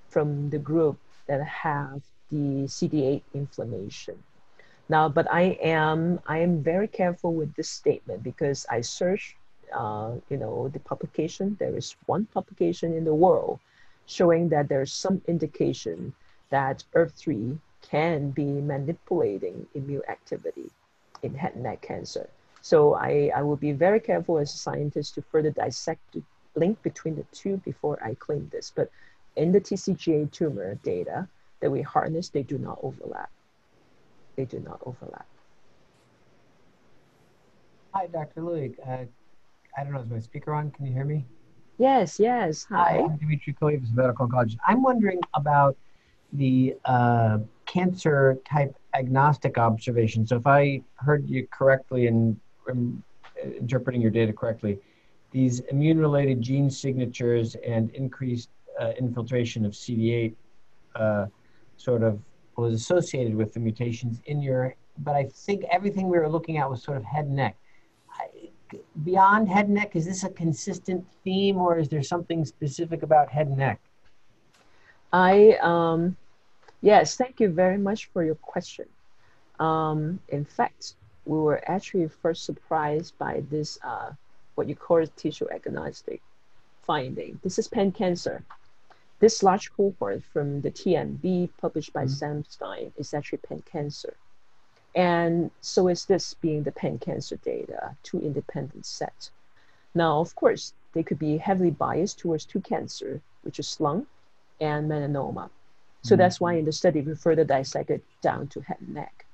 from the group that have the CD8 inflammation. Now, but I am I am very careful with this statement because I searched, uh, you know, the publication. There is one publication in the world showing that there's some indication that ERV3 can be manipulating immune activity in head and neck cancer. So I, I will be very careful as a scientist to further dissect the link between the two before I claim this. But in the TCGA tumor data that we harness, they do not overlap. They do not overlap. Hi, Dr. Lui. Uh, I don't know, is my speaker on? Can you hear me? Yes, yes. Hi. Hi, I'm Dimitri Koyev, medical oncologist. I'm wondering about the uh, cancer type agnostic observation. So if I heard you correctly and um, interpreting your data correctly, these immune related gene signatures and increased uh, infiltration of CD8 uh, sort of was associated with the mutations in your, but I think everything we were looking at was sort of head and neck. I, beyond head and neck, is this a consistent theme or is there something specific about head and neck? I, um, yes, thank you very much for your question. Um, in fact, we were actually first surprised by this, uh, what you call tissue agnostic finding. This is pan cancer. This large cohort from the TMB published by mm-hmm. Sam Stein is actually pan cancer. And so is this being the pan cancer data, two independent sets. Now, of course, they could be heavily biased towards two cancer, which is lung and melanoma. So mm-hmm. that's why in the study we further dissected down to head and neck.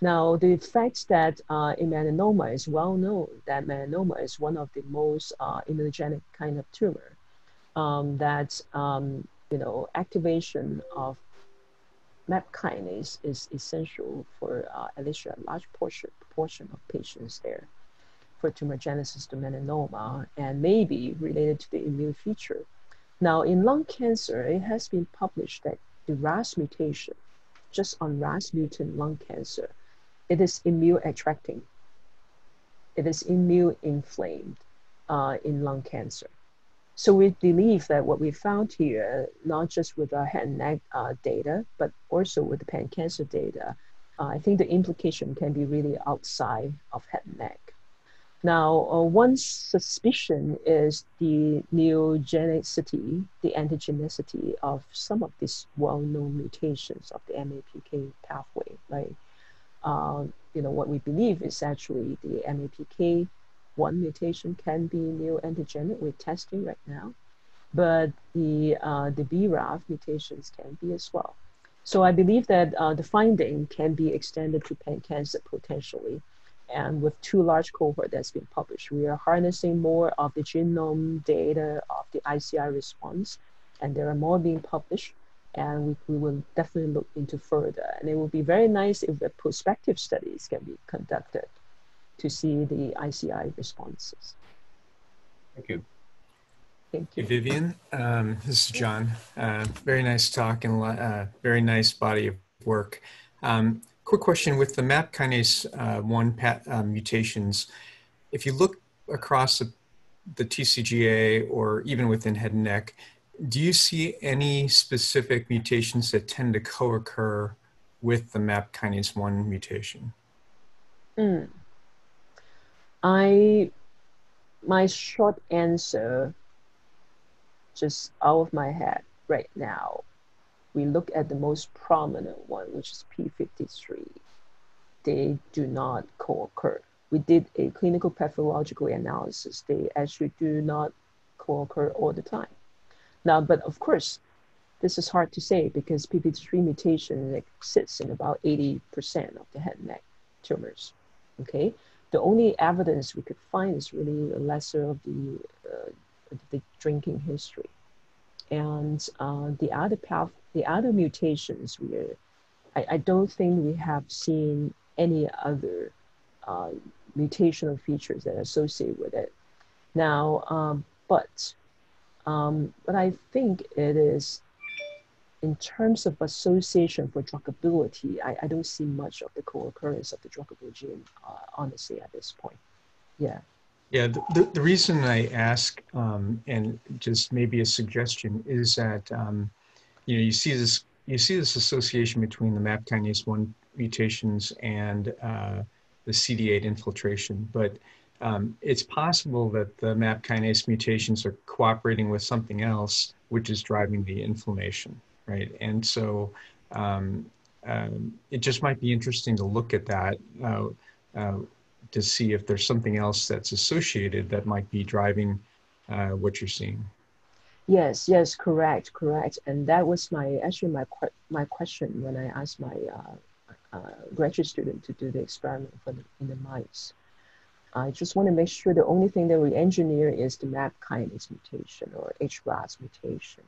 Now, the fact that uh, in melanoma is well known that melanoma is one of the most uh, immunogenic kind of tumor. Um, that um, you know activation of MAP kinase is essential for uh, at least a large portion proportion of patients there for tumorigenesis to melanoma and maybe related to the immune feature. Now, in lung cancer, it has been published that the RAS mutation, just on RAS mutant lung cancer, it is immune attracting. It is immune inflamed uh, in lung cancer. So we believe that what we found here, not just with our head and neck uh, data, but also with the pan cancer data, uh, I think the implication can be really outside of head and neck. Now, uh, one suspicion is the neogenicity, the antigenicity of some of these well-known mutations of the MAPK pathway, right? Uh, you know, what we believe is actually the MAPK one mutation can be neoantigenic. We're testing right now, but the uh, the BRAF mutations can be as well. So I believe that uh, the finding can be extended to pan cancer potentially. And with two large cohort that's been published, we are harnessing more of the genome data of the ICI response, and there are more being published. And we, we will definitely look into further. And it will be very nice if the prospective studies can be conducted to see the ICI responses. Thank you. Thank you. Hey, Vivian, um, this is John. Uh, very nice talk and uh, very nice body of work. Um, quick question with the MAP kinase uh, 1 pat, uh, mutations, if you look across the, the TCGA or even within head and neck, do you see any specific mutations that tend to co-occur with the MAP kinase 1 mutation? Mm. I, my short answer, just out of my head right now, we look at the most prominent one, which is P53. They do not co-occur. We did a clinical pathological analysis. They actually do not co-occur all the time. Now, but of course, this is hard to say because P53 mutation exists in about 80% of the head and neck tumors. Okay, the only evidence we could find is really a lesser of the, uh, the drinking history. And uh, the other path, the other mutations, we are, I, I don't think we have seen any other uh, mutational features that are associated with it. Now, um, but um, but I think it is in terms of association for druggability, I, I don't see much of the co-occurrence of the druggable gene, uh, honestly, at this point. Yeah. Yeah, the, the, reason I ask, um, and just maybe a suggestion, is that, um, you know, you see this you see this association between the MAP kinase 1 mutations and uh, the CD8 infiltration, but um, it's possible that the MAP kinase mutations are cooperating with something else, which is driving the inflammation, right? And so um, um, it just might be interesting to look at that uh, uh, to see if there's something else that's associated that might be driving uh, what you're seeing. Yes, yes, correct, correct. And that was my actually my my question when I asked my uh, uh, graduate student to do the experiment for the, in the mice. I just want to make sure the only thing that we engineer is the MAP kinase mutation or HRAS mutation.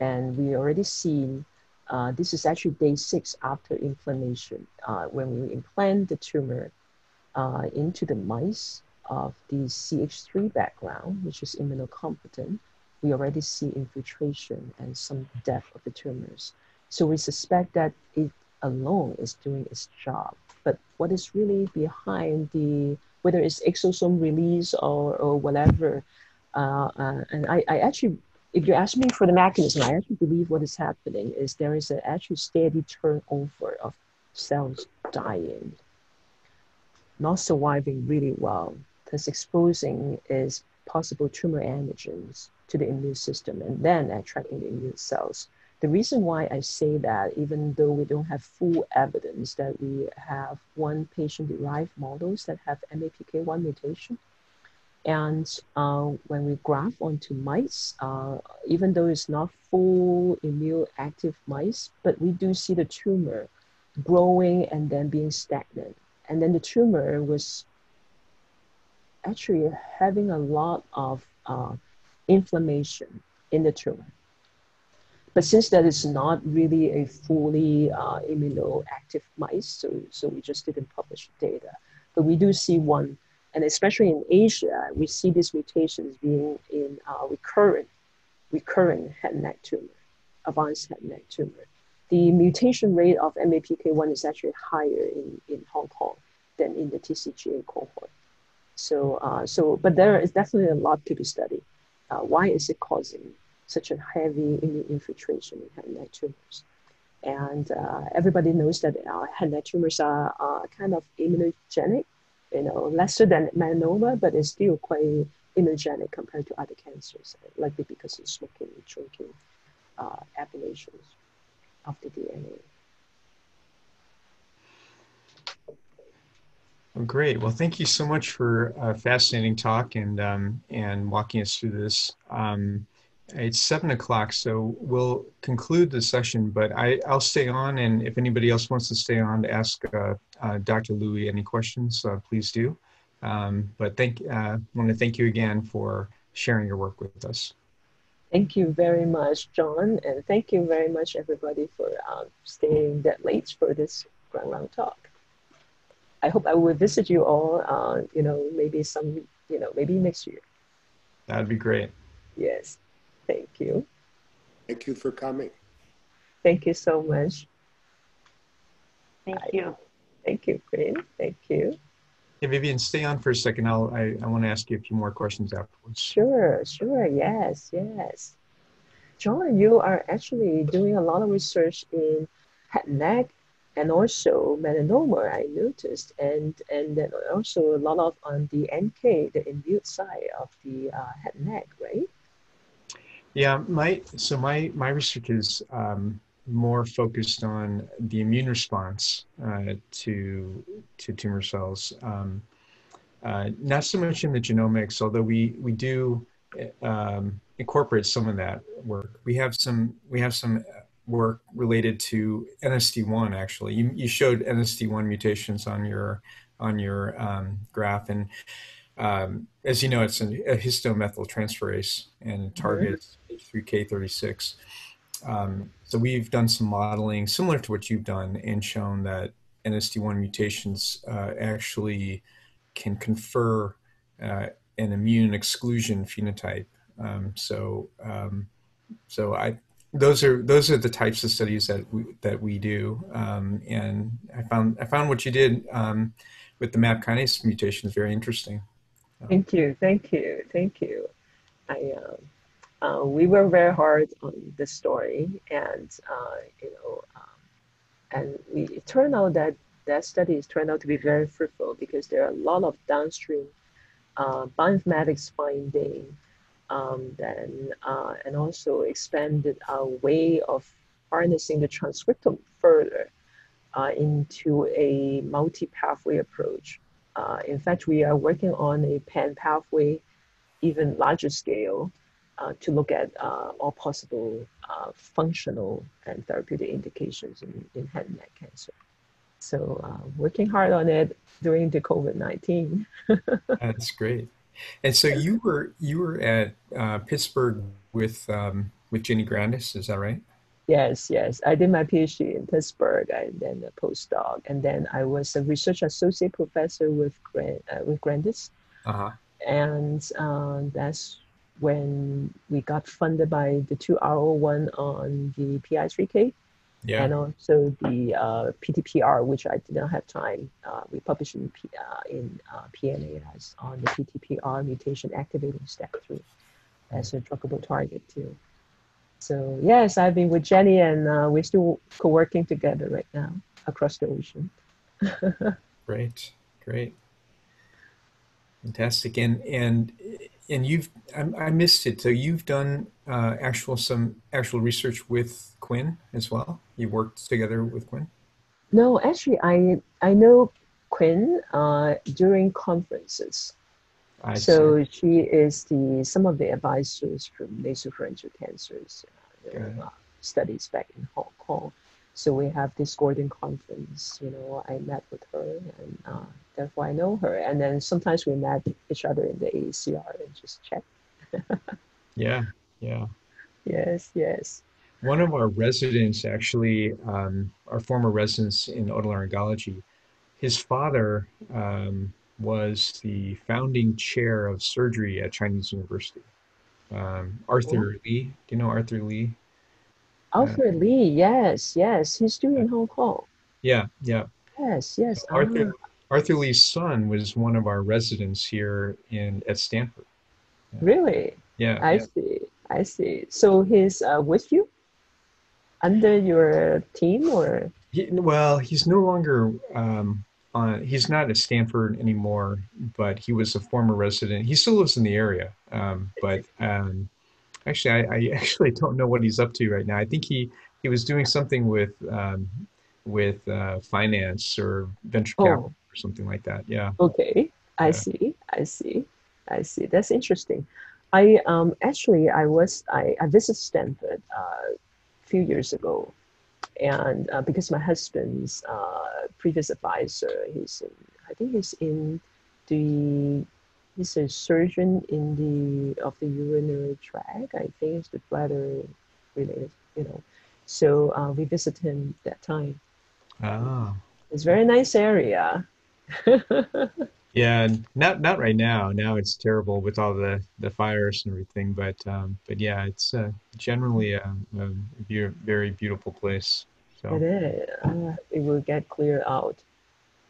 And we already seen, uh, this is actually day six after inflammation. Uh, when we implant the tumor uh, into the mice of the CH3 background, which is immunocompetent, we already see infiltration and some death of the tumors. So we suspect that it alone is doing its job. But what is really behind the whether it's exosome release or, or whatever. Uh, uh, and I, I actually, if you ask me for the mechanism, I actually believe what is happening is there is an actually steady turnover of cells dying, not surviving really well, because exposing is possible tumor antigens to the immune system and then attracting the immune cells. The reason why I say that, even though we don't have full evidence that we have one patient-derived models that have MAPK1 mutation, and uh, when we graph onto mice, uh, even though it's not full immune active mice, but we do see the tumor growing and then being stagnant. And then the tumor was actually having a lot of uh, inflammation in the tumor. But since that is not really a fully uh, immunoactive mice, so, so we just didn't publish data. But we do see one, and especially in Asia, we see these mutations being in uh, recurrent, recurrent head and neck tumor, advanced head and neck tumor. The mutation rate of MAPK1 is actually higher in, in Hong Kong than in the TCGA cohort. So, uh, so, but there is definitely a lot to be studied. Uh, why is it causing such a heavy immune infiltration in head and neck tumors. And uh, everybody knows that uh, head and neck tumors are kind of immunogenic, you know, lesser than melanoma, but it's still quite immunogenic compared to other cancers, likely because of smoking, drinking, uh, ablations of the DNA. Well, great. Well, thank you so much for a fascinating talk and um, and walking us through this. Um, it's seven o'clock, so we'll conclude the session, but I, I'll stay on, and if anybody else wants to stay on to ask uh, uh, Dr. Louie any questions, uh, please do. Um, but thank, I uh, want to thank you again for sharing your work with us. Thank you very much, John, and thank you very much, everybody, for um, staying that late for this Grand Round talk. I hope I will visit you all, uh, you know, maybe some, you know, maybe next year. That'd be great. Yes. Thank you. Thank you for coming. Thank you so much. Thank you. Thank you, Quinn. Thank you. Hey, Vivian, stay on for a second. I'll, I, I want to ask you a few more questions afterwards. Sure, sure. Yes, yes. John, you are actually doing a lot of research in head neck and also melanoma, I noticed, and and then also a lot of on the NK, the immune side of the uh, head neck, right? Yeah, my so my my research is um, more focused on the immune response uh, to to tumor cells. Um, uh, not so much in the genomics, although we we do um, incorporate some of that work. We have some we have some work related to NST1. Actually, you you showed NST1 mutations on your on your um, graph and um, as you know, it's a, a histomethyltransferase and targets H3K36. Um, so we've done some modeling similar to what you've done and shown that NST1 mutations uh, actually can confer uh, an immune exclusion phenotype. Um, so, um, so I those are those are the types of studies that we that we do, um, and I found I found what you did um, with the MAP kinase mutation is very interesting. Thank you, thank you, thank you. I um, uh, we work very hard on this story, and uh, you know, um, and we, it turned out that that study turned out to be very fruitful because there are a lot of downstream uh, bioinformatics finding, um, then uh, and also expanded our way of harnessing the transcriptome further uh, into a multi-pathway approach. Uh, in fact, we are working on a pan pathway, even larger scale, uh, to look at uh, all possible uh, functional and therapeutic indications in, in head and neck cancer. So uh, working hard on it during the COVID-19. That's great. And so you were you were at uh, Pittsburgh with um, with Jenny Grandis, is that right? Yes, yes. I did my PhD in Pittsburgh and then a postdoc, and then I was a research associate professor with Grant, uh, with Grandis, Uh-huh. and uh, that's when we got funded by the two RO1 on the PI3K Yeah. and also the uh, PTPR, which I did not have time. Uh, we published in, P, uh, in uh, PNAS on the PTPR mutation activating STAT3 as a druggable target too. So yes, I've been with Jenny and uh, we're still co-working together right now across the ocean. Great, great, fantastic. And and and you've I, I missed it. So you've done uh, actual some actual research with Quynh as well. You worked together with Quynh. No, actually, I I know Quynh uh, during conferences. I so see. she is the some of the advisors from nasopharyngeal cancers uh, uh, studies back in Hong Kong. So we have this Gordon conference. You know, I met with her, and uh, therefore I know her. And then sometimes we met each other in the ACR and just chat. Yeah, yeah. Yes, yes. One of our residents, actually, um, our former residents in otolaryngology, his father um, was the founding chair of surgery at Chinese University. Um, Arthur Li, do you know Arthur Li? Arthur Li. Yes, yes. He's still in Hong Kong. Yeah, yeah. Yes, yes. Arthur ah, Arthur Li's son was one of our residents here in at Stanford. really? Yeah, I yeah. see. I see. So he's uh, with you under your team, or He, well, he's no longer um, on. He's not at Stanford anymore, but he was a former resident. He still lives in the area, um, but um, actually, I, I actually don't know what he's up to right now. I think he he was doing something with um, with uh, finance or venture Oh. capital or something like that. Yeah. okay? I Yeah. see. I see. I see. That's interesting. I um actually I was I, I visited Stanford uh, a few years ago, and uh, because my husband's uh, previous advisor, he's in, I think he's in the he's a surgeon in the of the urinary tract. I think it's the bladder related, you know. So uh, we visited him that time. Ah. It's a very nice area. Yeah, not not right now. Now it's terrible with all the the fires and everything. But um, but yeah, it's uh, generally a, a beau- very beautiful place. It So is. Uh, it will get cleared out.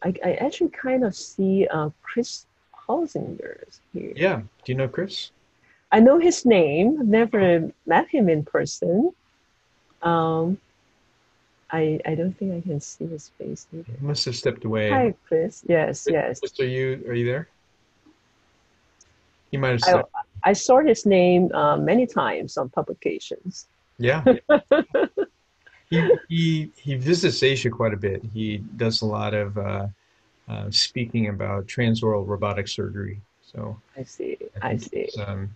I, I actually kind of see uh, Chris Holsinger here. yeah, do you know Chris? I know his name. Never met him in person. Um, I I don't think I can see his face either. He must have stepped away. Hi, Chris. Yes, yes. Chris, are you are you there? He might have I, stepped. I saw his name uh, many times on publications. Yeah. he, he he visits Asia quite a bit. He does a lot of uh, uh, speaking about transoral robotic surgery. So I see. I think see. he's, um,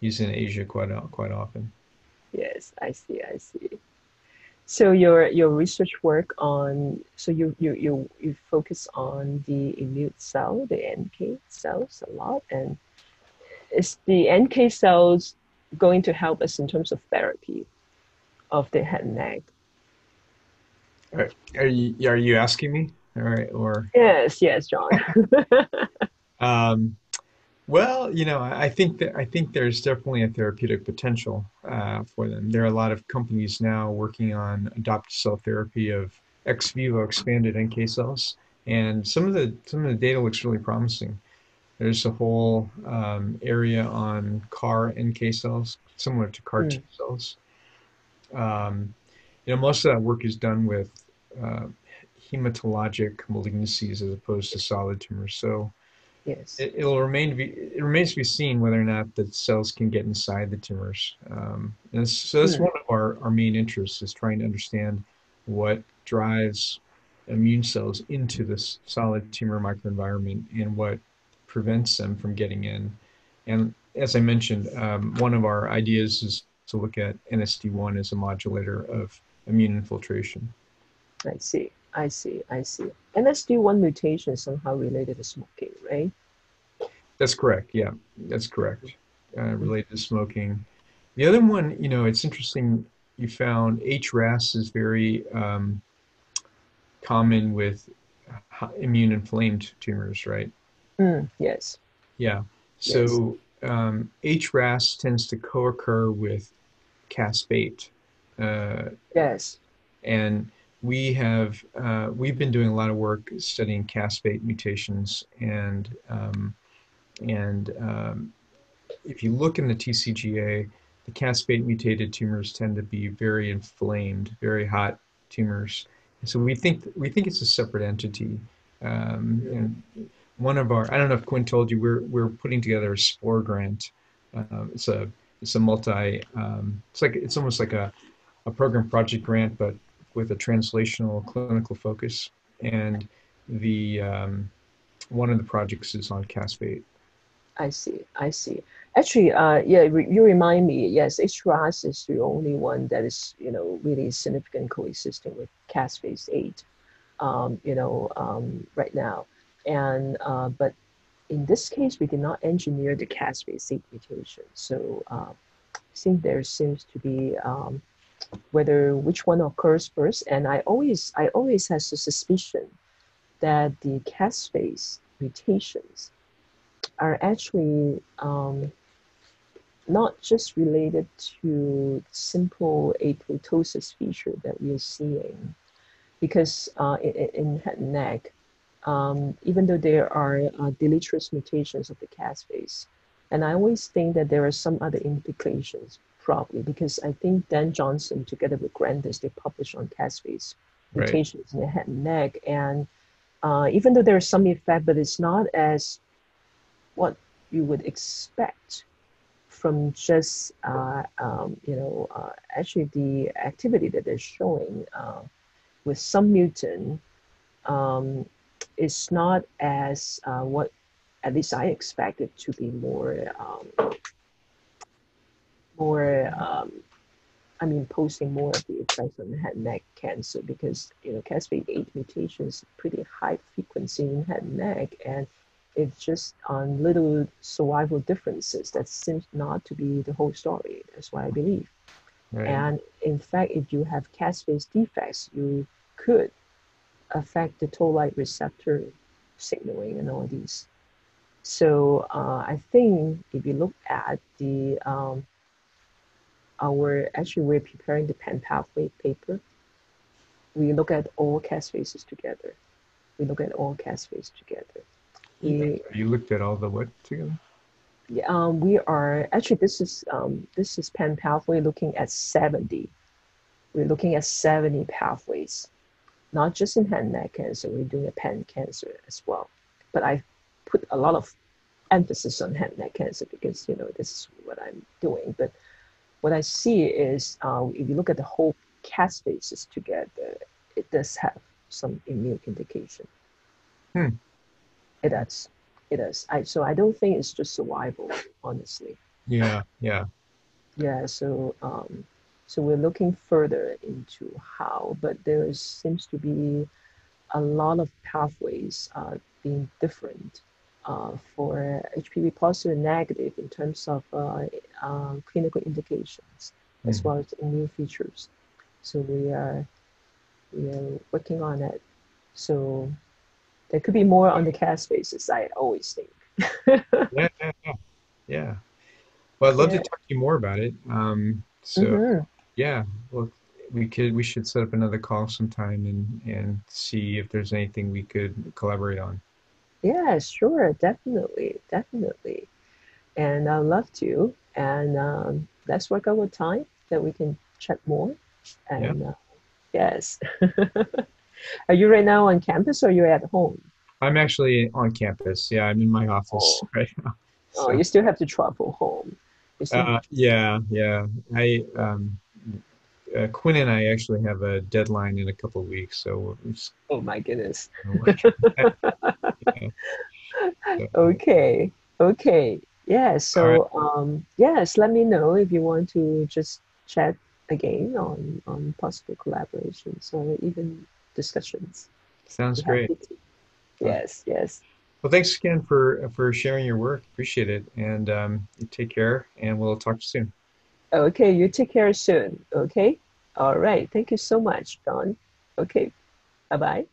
he's in Asia quite quite often. Yes, I see, I see. So your your research work on so you you you you focus on the immune cell, the NK cells a lot, and is the NK cells going to help us in terms of therapy of the head and neck? Are you are you asking me? All right, or Yes, yes, John. um, well, you know, I think that I think there's definitely a therapeutic potential uh, for them. There are a lot of companies now working on adoptive cell therapy of ex vivo expanded NK cells, and some of the some of the data looks really promising. There's a whole um, area on CAR NK cells, similar to CAR T cells. Um, you know, most of that work is done with uh, hematologic malignancies as opposed to solid tumors. So Yes. it, it'll remain to be it remains to be seen whether or not the cells can get inside the tumors. Um, and so that's Hmm. one of our, our main interests is trying to understand what drives immune cells into this solid tumor microenvironment and what prevents them from getting in. And as I mentioned, um, one of our ideas is to look at NSD1 as a modulator of immune infiltration. I see. I see. I see. NSD1 mutation is somehow related to smoking, right? That's correct. Yeah, that's correct. Uh, related to smoking. The other one, you know, it's interesting. You found HRAS is very um, common with immune inflamed tumors, right? Mm, yes. Yeah. So um, HRAS tends to co-occur with Cas8, uh, Yes. and we have uh, we've been doing a lot of work studying Cas8 mutations, and um, and um, if you look in the TCGA, the Cas8 mutated tumors tend to be very inflamed, very hot tumors. So we think we think it's a separate entity. Um, and one of our I don't know if Quynh told you we're we're putting together a SPORE grant. Uh, it's a it's a multi um, it's like it's almost like a a program project grant, but with a translational clinical focus. And the um, one of the projects is on Cas8. I see. I see. Actually, uh, yeah, re- you remind me. Yes, HRAS is the only one that is, you know, really significant coexisting with caspase eight, um, you know, um, right now. And uh, but in this case, we did not engineer the caspase eight mutation. So uh, I think there seems to be um, whether which one occurs first. And I always, I always has a suspicion that the caspase mutations are actually um, not just related to simple apoptosis feature that we are seeing, because uh, in, in head and neck, um, even though there are uh, deleterious mutations of the caspase, and I always think that there are some other implications, probably because I think Dan Johnson, together with Grandis, they published on caspase Right. mutations in the head and neck, and uh, even though there's some effect, but it's not as what you would expect from just uh, um, you know uh, actually the activity that they're showing uh, with some mutant um, is not as uh, what at least I expected to be more um, more um, I mean posting more of the effects on head and neck cancer because you know caspase-8 mutation is pretty high frequency in head and neck and it's just on little survival differences that seems not to be the whole story. That's what I believe. Right. And in fact, if you have caspase defects, you could affect the toll-like receptor signaling and all these. So uh, I think if you look at the um, our actually we're preparing the pan pathway paper. We look at all cast caspases together. We look at all cast caspases together. You looked at all the what together? yeah, um, we are actually this is um, this is pan pathway looking at 70 we're looking at 70 pathways not just in head and neck cancer we're doing a pan cancer as well but i put a lot of emphasis on head and neck cancer because you know this is what i'm doing but what i see is uh, if you look at the whole caspases together it does have some immune indication Hmm. it does it does. I so I don't think it's just survival, honestly. Yeah, yeah. Yeah. So um, so we're looking further into how, but there is, seems to be a lot of pathways uh, being different for HPV positive and negative in terms of uh, uh, clinical indications as Mhm. well as immune features. So we are we are working on it. So there could be more on the caspases. I always think. Yeah, yeah, yeah. Yeah. Well, I'd love Yeah. to talk to you more about it. Um, so Mhm. yeah, well, we could we should set up another call sometime and and see if there's anything we could collaborate on. Yeah, sure, definitely, definitely. And I'd love to. And um, let's work out a time that we can chat more. And uh, yes. are you right now on campus or you're at home? I'm actually on campus. Yeah, I'm in my office Oh. right now. Oh, you still have to travel home. Uh, yeah, yeah. I um, uh, Quynh and I actually have a deadline in a couple of weeks, so just oh my goodness. gonna work on that. Yeah. So, Okay, okay. Yeah, so um, yes, let me know if you want to just chat again on, on possible collaborations or even discussions. sounds great. Yes, yes. Well, thanks again for for sharing your work. Appreciate it, and um, take care, and we'll talk soon. Okay, you take care soon. Okay. All right. Thank you so much, Don. Okay. Bye bye.